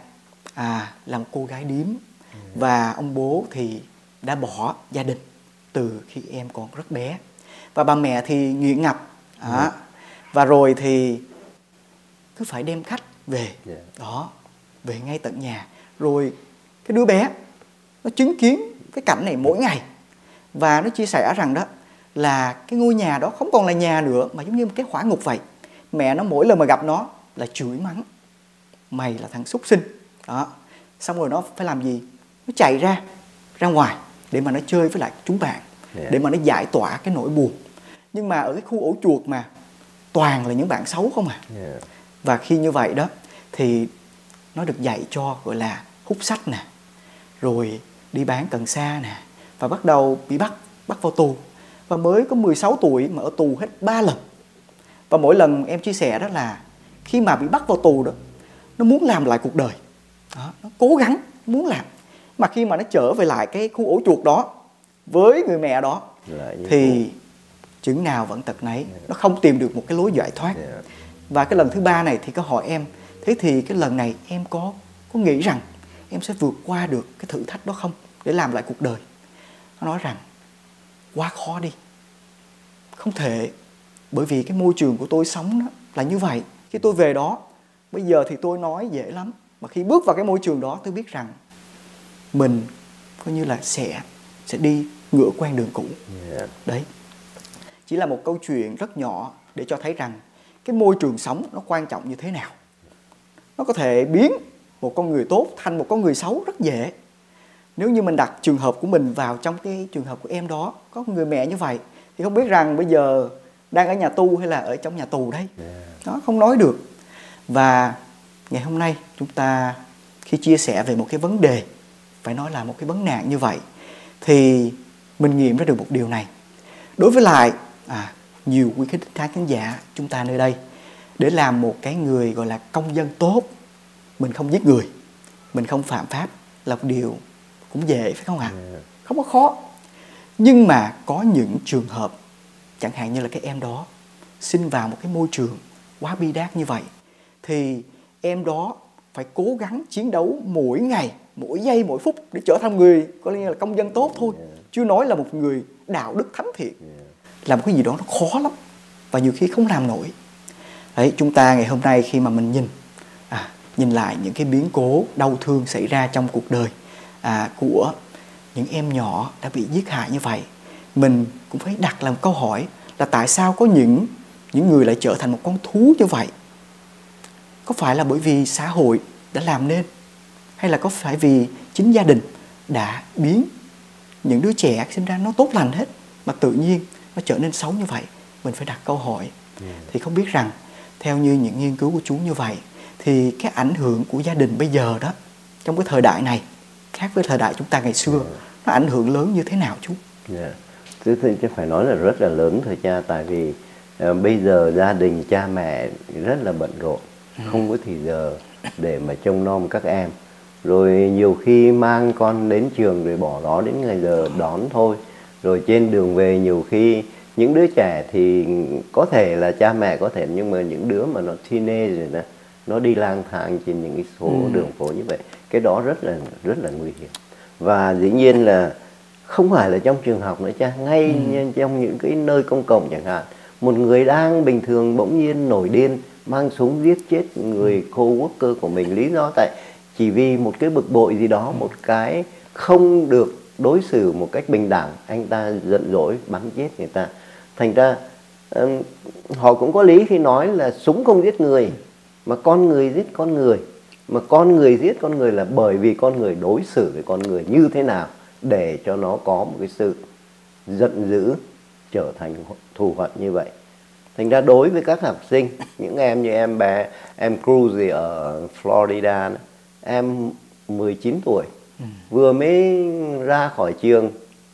à là một cô gái điếm. Ừ. và ông bố thì đã bỏ gia đình từ khi em còn rất bé. Và bà mẹ thì nghiện ngập. À, và rồi thì cứ phải đem khách về. Yeah. Dạ. đó về ngay tận nhà. Rồi cái đứa bé nó chứng kiến cái cảnh này mỗi ngày. Và nó chia sẻ rằng đó là cái ngôi nhà đó không còn là nhà nữa mà giống như một cái hỏa ngục vậy. Mẹ nó mỗi lần mà gặp nó là chửi mắng. Mày là thằng súc sinh. Đó. Xong rồi nó phải làm gì? Nó chạy ra ra ngoài để mà nó chơi với lại chúng bạn Yeah. để mà nó giải tỏa cái nỗi buồn. Nhưng mà ở cái khu ổ chuột mà toàn là những bạn xấu không à. Yeah. và khi như vậy đó thì nó được dạy cho gọi là hút sách nè rồi đi bán cần sa nè và bắt đầu bị bắt bắt vào tù. Và mới có 16 tuổi mà ở tù hết 3 lần. Và mỗi lần em chia sẻ đó là khi mà bị bắt vào tù đó nó muốn làm lại cuộc đời. Đó, nó cố gắng muốn làm. Mà khi mà nó trở về lại cái khu ổ chuột đó với người mẹ đó thì chứng nào vẫn tật nấy nó không tìm được một cái lối giải thoát. Yeah. và cái lần thứ ba này thì có hỏi em thế thì cái lần này em có có nghĩ rằng em sẽ vượt qua được cái thử thách đó không để làm lại cuộc đời? Nó nói rằng quá khó đi. Không thể bởi vì cái môi trường của tôi sống đó là như vậy khi tôi về đó bây giờ thì tôi nói dễ lắm. Mà khi bước vào cái môi trường đó tôi biết rằng mình coi như là sẽ sẽ đi ngựa quen đường cũ. Yeah. đấy. Chỉ là một câu chuyện rất nhỏ để cho thấy rằng cái môi trường sống nó quan trọng như thế nào. Nó có thể biến một con người tốt thành một con người xấu rất dễ. Nếu như mình đặt trường hợp của mình vào trong cái trường hợp của em đó có người mẹ như vậy thì không biết rằng bây giờ đang ở nhà tu hay là ở trong nhà tù đây nó không nói được. Và ngày hôm nay chúng ta khi chia sẻ về một cái vấn đề phải nói là một cái vấn nạn như vậy thì mình nghiệm ra được một điều này. Đối với lại à, nhiều quý khán khán khán giả chúng ta nơi đây để làm một cái người gọi là công dân tốt mình không giết người mình không phạm pháp là một điều cũng dễ phải không ạ? Không có khó. Nhưng mà có những trường hợp chẳng hạn như là cái em đó sinh vào một cái môi trường quá bi đát như vậy thì em đó phải cố gắng chiến đấu mỗi ngày mỗi giây mỗi phút để trở thành người có nghĩa là công dân tốt thôi chưa nói là một người đạo đức thánh thiện. Là một cái gì đó nó khó lắm và nhiều khi không làm nổi. Đấy chúng ta ngày hôm nay khi mà mình nhìn à, nhìn lại những cái biến cố đau thương xảy ra trong cuộc đời à, của những em nhỏ đã bị giết hại như vậy mình cũng phải đặt làm câu hỏi là tại sao có những những người lại trở thành một con thú như vậy. Có phải là bởi vì xã hội đã làm nên hay là có phải vì chính gia đình đã biến những đứa trẻ sinh ra nó tốt lành hết mà tự nhiên nó trở nên xấu như vậy? Mình phải đặt câu hỏi. Thì không biết rằng theo như những nghiên cứu của chú như vậy thì cái ảnh hưởng của gia đình bây giờ đó trong cái thời đại này khác với thời đại chúng ta ngày xưa nó ảnh hưởng lớn như thế nào chú. Thế thì chứ phải nói là rất là lớn thôi cha tại vì bây giờ gia đình cha mẹ rất là bận rộn không có thì giờ để mà trông nom các em. Rồi nhiều khi mang con đến trường rồi bỏ nó đến ngày giờ đón thôi. Rồi trên đường về nhiều khi những đứa trẻ thì có thể là cha mẹ có thể nhưng mà những đứa mà nó teenage rồi nè nó đi lang thang trên những cái phố đường phố như vậy cái đó rất là rất là nguy hiểm. Và dĩ nhiên là không phải là trong trường học nữa cha ngay như trong những cái nơi công cộng chẳng hạn một người đang bình thường bỗng nhiên nổi điên mang súng giết chết người co-worker của mình. Lý do tại chỉ vì một cái bực bội gì đó một cái không được đối xử một cách bình đẳng anh ta giận dỗi bắn chết người ta. Thành ra um, họ cũng có lý khi nói là súng không giết người mà con người giết con người. Mà con người giết con người là bởi vì con người đối xử với con người như thế nào để cho nó có một cái sự giận dữ trở thành thù hận như vậy. Thành ra đối với các học sinh những em như em bé em Cruz gì ở Florida em 19 tuổi vừa mới ra khỏi trường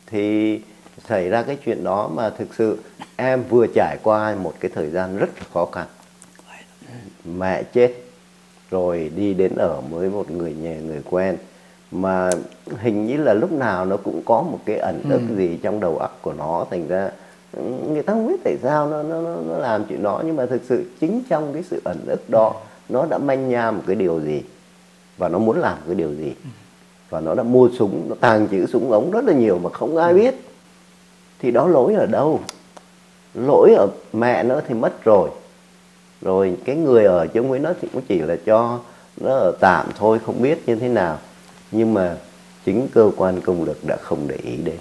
thì xảy ra cái chuyện đó mà thực sự em vừa trải qua một cái thời gian rất là khó khăn. Mẹ chết rồi đi đến ở với một người nhà người quen mà hình như là lúc nào nó cũng có một cái ẩn ức gì trong đầu óc của nó. Thành ra ừ, người ta không biết tại sao nó nó nó- làm chuyện đó nhưng mà thực sự chính trong cái sự ẩn ức đó nó đã manh nha một cái điều gì và nó muốn làm cái điều gì. Và nó đã mua súng nó tàng trữ súng ống rất là nhiều mà không ai biết. Thì đó lỗi ở đâu? Lỗi ở mẹ nó thì mất rồi. Rồi cái người ở chung với nó thì cũng chỉ là cho nó ở tạm thôi không biết như thế nào. Nhưng mà chính cơ quan công lực đã không để ý đến.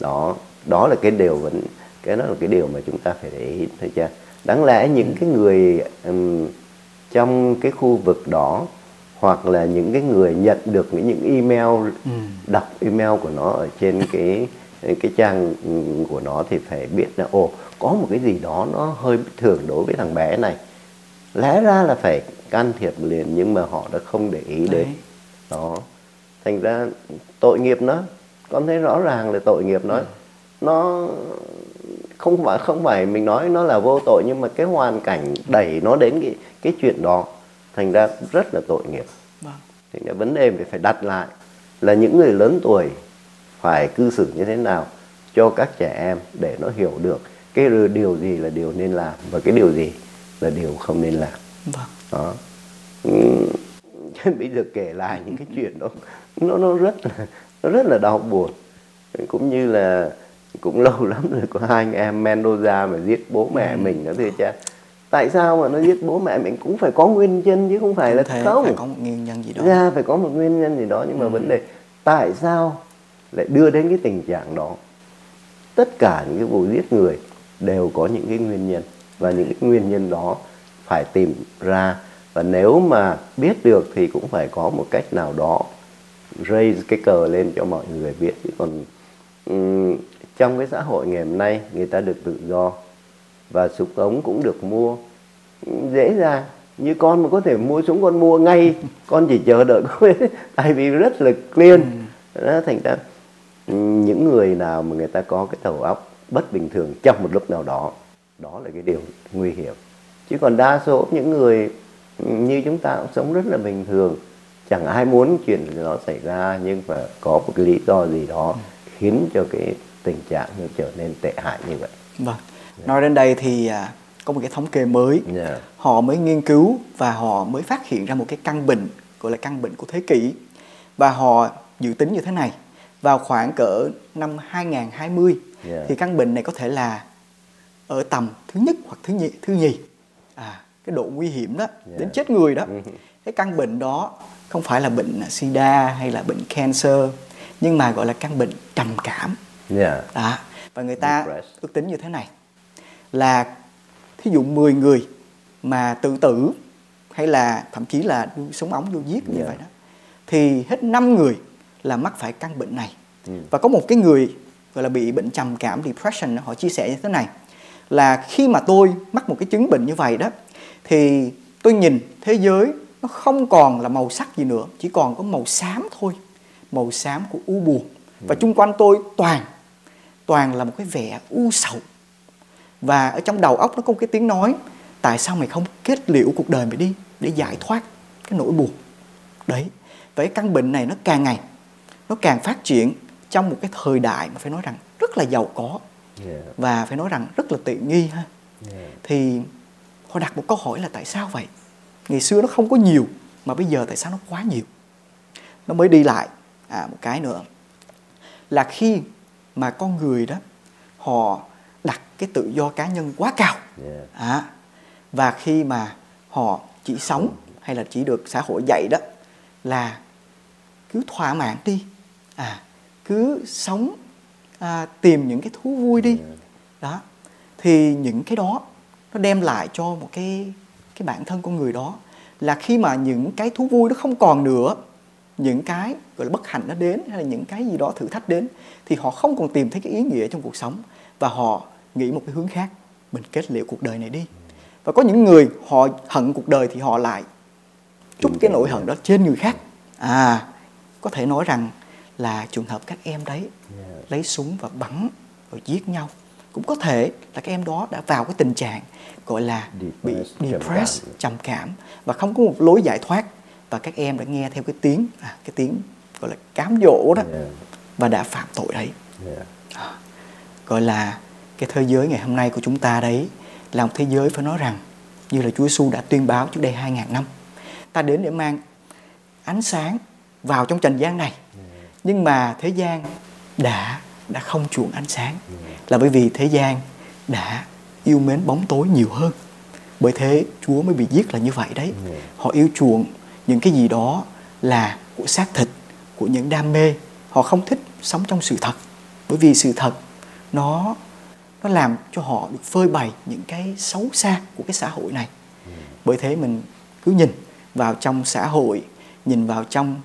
Đó đó là cái điều vẫn cái đó là cái điều mà chúng ta phải để ý thôi cha. Đáng lẽ những cái người um, trong cái khu vực đó hoặc là những cái người nhận được những email Ừ. đọc email của nó ở trên cái cái trang của nó thì phải biết là ồ có một cái gì đó nó hơi bất thường đối với thằng bé này. Lẽ ra là phải can thiệp liền nhưng mà họ đã không để ý đến. Đó. Thành ra tội nghiệp nó con thấy rõ ràng là tội nghiệp nó. Nó không phải không phải mình nói nó là vô tội nhưng mà cái hoàn cảnh đẩy nó đến cái cái chuyện đó thành ra rất là tội nghiệp. Vâng. thì là vấn đề mình phải đặt lại là những người lớn tuổi phải cư xử như thế nào cho các trẻ em để nó hiểu được cái điều gì là điều nên làm và cái điều gì là điều không nên làm. Vâng. đó. Ừm, bây giờ kể lại những cái chuyện đó nó nó rất là nó rất là đau buồn. Cũng như là cũng lâu lắm rồi có hai anh em Mendoza mà giết bố mẹ mình đó thưa cha tại sao mà nó giết bố mẹ mình cũng phải có nguyên nhân chứ không phải là Thế không. phải có một nguyên nhân gì đó. ra phải có một nguyên nhân gì đó nhưng mà vấn đề tại sao lại đưa đến cái tình trạng đó? Tất cả những cái vụ giết người đều có những cái nguyên nhân và những cái nguyên nhân đó phải tìm ra. Và nếu mà biết được thì cũng phải có một cách nào đó raise cái cờ lên cho mọi người biết. Chứ còn trong cái xã hội ngày hôm nay người ta được tự do và súng ống cũng được mua. Dễ dàng như con mà có thể mua súng con mua ngay con chỉ chờ đợi có tại vì rất là clean. Đó thành ra ừm, những người nào mà người ta có cái đầu óc bất bình thường trong một lúc nào đó đó là cái điều nguy hiểm. Chứ còn đa số những người như chúng ta cũng sống rất là bình thường. Chẳng ai muốn chuyện đó xảy ra nhưng mà có một cái lý do gì đó khiến cho cái tình trạng nó trở nên tệ hại như vậy Vâng. Nói đến đây thì à, có một cái thống kê mới. Yeah. Họ mới nghiên cứu và họ mới phát hiện ra một cái căn bệnh gọi là căn bệnh của thế kỷ. Và họ dự tính như thế này. Vào khoảng cỡ năm 2020 Yeah. thì căn bệnh này có thể là ở tầm thứ nhất hoặc thứ nhì, thứ nhì. À, cái độ nguy hiểm đó đến chết người đó. Cái căn bệnh đó không phải là bệnh sida hay là bệnh cancer nhưng mà gọi là căn bệnh trầm cảm. Yeah. Đó. Và người ta ước tính như thế này là thí dụ 10 người mà tự tử hay là thậm chí là súng ống vô giết như Yeah. vậy đó thì hết 5 người là mắc phải căn bệnh này. Và có một cái người gọi là bị bệnh trầm cảm depression họ chia sẻ như thế này là khi mà tôi mắc một cái chứng bệnh như vậy đó thì tôi nhìn thế giới nó không còn là màu sắc gì nữa, chỉ còn có màu xám thôi. Màu xám của u buồn. Và chung quanh tôi toàn toàn là một cái vẻ u sầu. Và ở trong đầu óc nó có một cái tiếng nói tại sao mày không kết liễu cuộc đời mày đi để giải thoát cái nỗi buồn? Đấy cái căn bệnh này nó càng ngày nó càng phát triển trong một cái thời đại mà phải nói rằng rất là giàu có. Yeah. và phải nói rằng rất là tiện nghi ha. Yeah. thì họ đặt một câu hỏi là tại sao vậy? Ngày xưa nó không có nhiều mà bây giờ tại sao nó quá nhiều? Nó mới đi lại à, một cái nữa. Là khi mà con người đó họ đặt cái tự do cá nhân quá cao. À, và khi mà họ chỉ sống hay là chỉ được xã hội dạy đó là cứ thỏa mãn đi. À cứ sống à, tìm những cái thú vui đi. Đó thì những cái đó nó đem lại cho một cái cái bản thân con người đó là khi mà những cái thú vui nó không còn nữa những cái gọi là bất hạnh nó đến hay là những cái gì đó thử thách đến thì họ không còn tìm thấy cái ý nghĩa trong cuộc sống và họ nghĩ một cái hướng khác mình kết liễu cuộc đời này đi. Và có những người họ hận cuộc đời thì họ lại chút cái nỗi hận đó trên người khác. À có thể nói rằng là trường hợp các em đấy lấy súng và bắn rồi giết nhau cũng có thể là các em đó đã vào cái tình trạng gọi là bị Depressed, trầm cảm và không có một lối giải thoát và các em đã nghe theo cái tiếng à, cái tiếng gọi là cám dỗ đó Yeah. và đã phạm tội đấy. Yeah. gọi là cái thế giới ngày hôm nay của chúng ta đấy là một thế giới phải nói rằng như là Chúa Giêsu đã tuyên báo trước đây 2.000 năm. Ta đến để mang ánh sáng vào trong trần gian này nhưng mà thế gian đã đã không chuộng ánh sáng. Là bởi vì thế gian đã yêu mến bóng tối nhiều hơn. Bởi thế Chúa mới bị giết là như vậy đấy. Họ yêu chuộng những cái gì đó là của xác thịt của những đam mê. Họ không thích sống trong sự thật bởi vì sự thật nó nó làm cho họ được phơi bày những cái xấu xa của cái xã hội này. Bởi thế mình cứ nhìn vào trong xã hội nhìn vào trong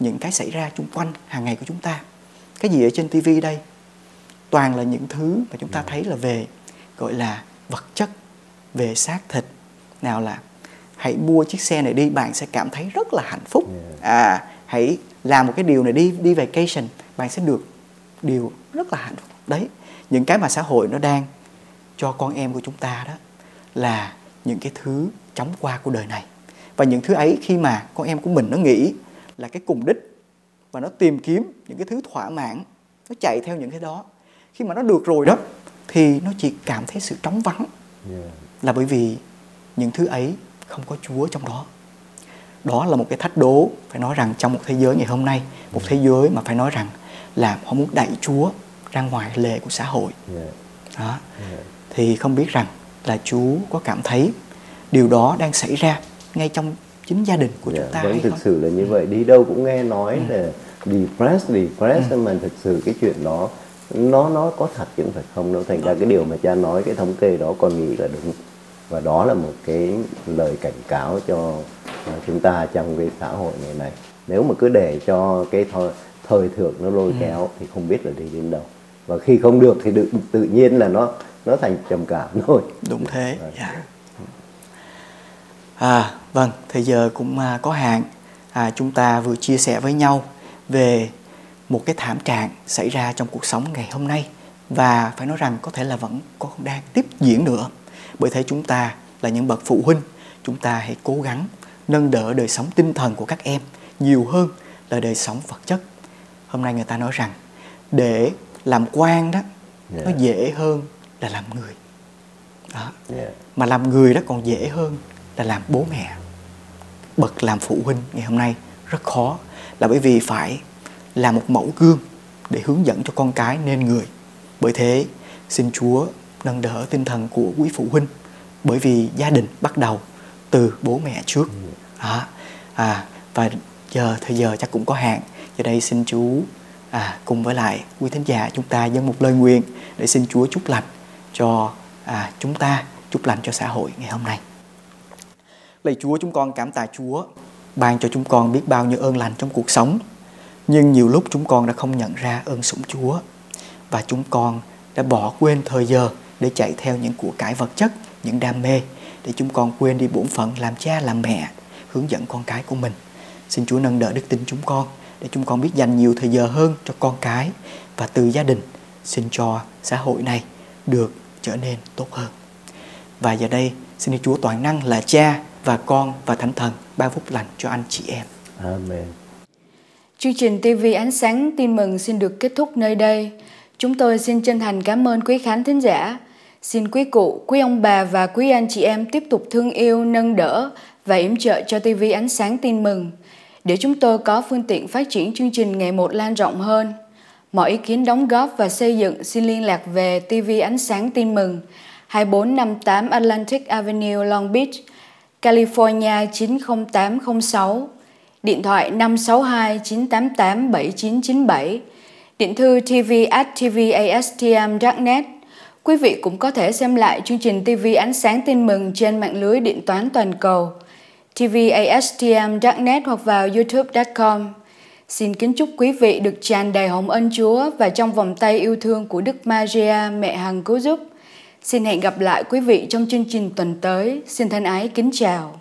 những cái xảy ra chung quanh hàng ngày của chúng ta. Cái gì ở trên tivi đây? Toàn là những thứ mà chúng ta thấy là về gọi là vật chất về xác thịt. Nào là hãy mua chiếc xe này đi bạn sẽ cảm thấy rất là hạnh phúc. À hãy làm một cái điều này đi đi vacation bạn sẽ được điều rất là hạnh phúc. Đấy những cái mà xã hội nó đang cho con em của chúng ta đó là những cái thứ chóng qua của đời này. Và những thứ ấy khi mà con em của mình nó nghĩ là cái cùng đích và nó tìm kiếm những cái thứ thỏa mãn nó chạy theo những cái đó khi mà nó được rồi đó thì nó chỉ cảm thấy sự trống vắng. Là bởi vì những thứ ấy không có Chúa trong đó. Đó là một cái thách đố phải nói rằng trong một thế giới ngày hôm nay một thế giới mà phải nói rằng là họ muốn đẩy Chúa ra ngoài lề của xã hội. Đó. Thì không biết rằng là Chúa có cảm thấy điều đó đang xảy ra ngay trong chính gia đình của chúng ta vâng hay thực không? sự là như vậy. Đi đâu cũng nghe nói Ừ. là depressed depressed mà thực sự cái chuyện đó nó nó có thật chứ không phải không đâu. Thành ra cái điều mà cha nói cái thống kê đó con nghĩ là đúng và đó là một cái lời cảnh cáo cho chúng ta trong cái xã hội ngày này nếu mà cứ để cho cái thời, thời thượng nó lôi Ừ. kéo thì không biết là đi đến đâu. Và khi không được thì tự, tự nhiên là nó nó thành trầm cảm thôi. Đúng thế dạ. à vâng thời giờ cũng à, có hạn. À, chúng ta vừa chia sẻ với nhau về một cái thảm trạng xảy ra trong cuộc sống ngày hôm nay. Và phải nói rằng có thể là vẫn còn đang tiếp diễn nữa bởi thế chúng ta là những bậc phụ huynh chúng ta hãy cố gắng nâng đỡ đời sống tinh thần của các em nhiều hơn là đời sống vật chất. Hôm nay người ta nói rằng để làm quan đó nó Yeah. dễ hơn là làm người. Đó. Yeah. mà làm người đó còn dễ hơn là làm bố mẹ. Bậc làm phụ huynh ngày hôm nay rất khó là bởi vì phải là một mẫu gương để hướng dẫn cho con cái nên người. Bởi thế xin chúa nâng đỡ tinh thần của quý phụ huynh. Bởi vì gia đình bắt đầu từ bố mẹ trước. Đó. à, và giờ thời giờ chắc cũng có hạn. Giờ đây xin chú à, cùng với lại quý thính giả chúng ta dâng một lời nguyện để xin chúa chúc lành cho à, chúng ta chúc lành cho xã hội ngày hôm nay. Lạy chúa chúng con cảm tạ chúa ban cho chúng con biết bao nhiêu ơn lành trong cuộc sống. Nhưng nhiều lúc chúng con đã không nhận ra ơn sủng chúa và chúng con đã bỏ quên thời giờ để chạy theo những của cải vật chất những đam mê để chúng con quên đi bổn phận làm cha làm mẹ hướng dẫn con cái của mình. Xin chúa nâng đỡ đức tin chúng con để chúng con biết dành nhiều thời giờ hơn cho con cái và từ gia đình. Xin cho xã hội này được trở nên tốt hơn. Và giờ đây xin Đức Chúa toàn năng là cha và con và thánh thần ban phúc lành cho anh chị em. Amen. Chương trình TV Ánh Sáng tin mừng xin được kết thúc nơi đây. Chúng tôi xin chân thành cảm ơn quý khán thính giả. Xin quý cụ, quý ông bà và quý anh chị em tiếp tục thương yêu, nâng đỡ và yểm trợ cho TV Ánh Sáng tin mừng để chúng tôi có phương tiện phát triển chương trình ngày một lan rộng hơn. Mọi ý kiến đóng góp và xây dựng xin liên lạc về TV Ánh Sáng tin mừng 2458 Atlantic Avenue, Long Beach, California 90806 điện thoại 562 988 7997, điện thư tv at tvastm.net. Quý vị cũng có thể xem lại chương trình TV Ánh Sáng Tin Mừng trên mạng lưới điện toán toàn cầu tvastm.net hoặc vào youtube.com. Xin kính chúc quý vị được tràn đầy hồng ân Chúa và trong vòng tay yêu thương của Đức Maria, mẹ hằng cứu giúp. Xin hẹn gặp lại quý vị trong chương trình tuần tới. Xin thân ái kính chào.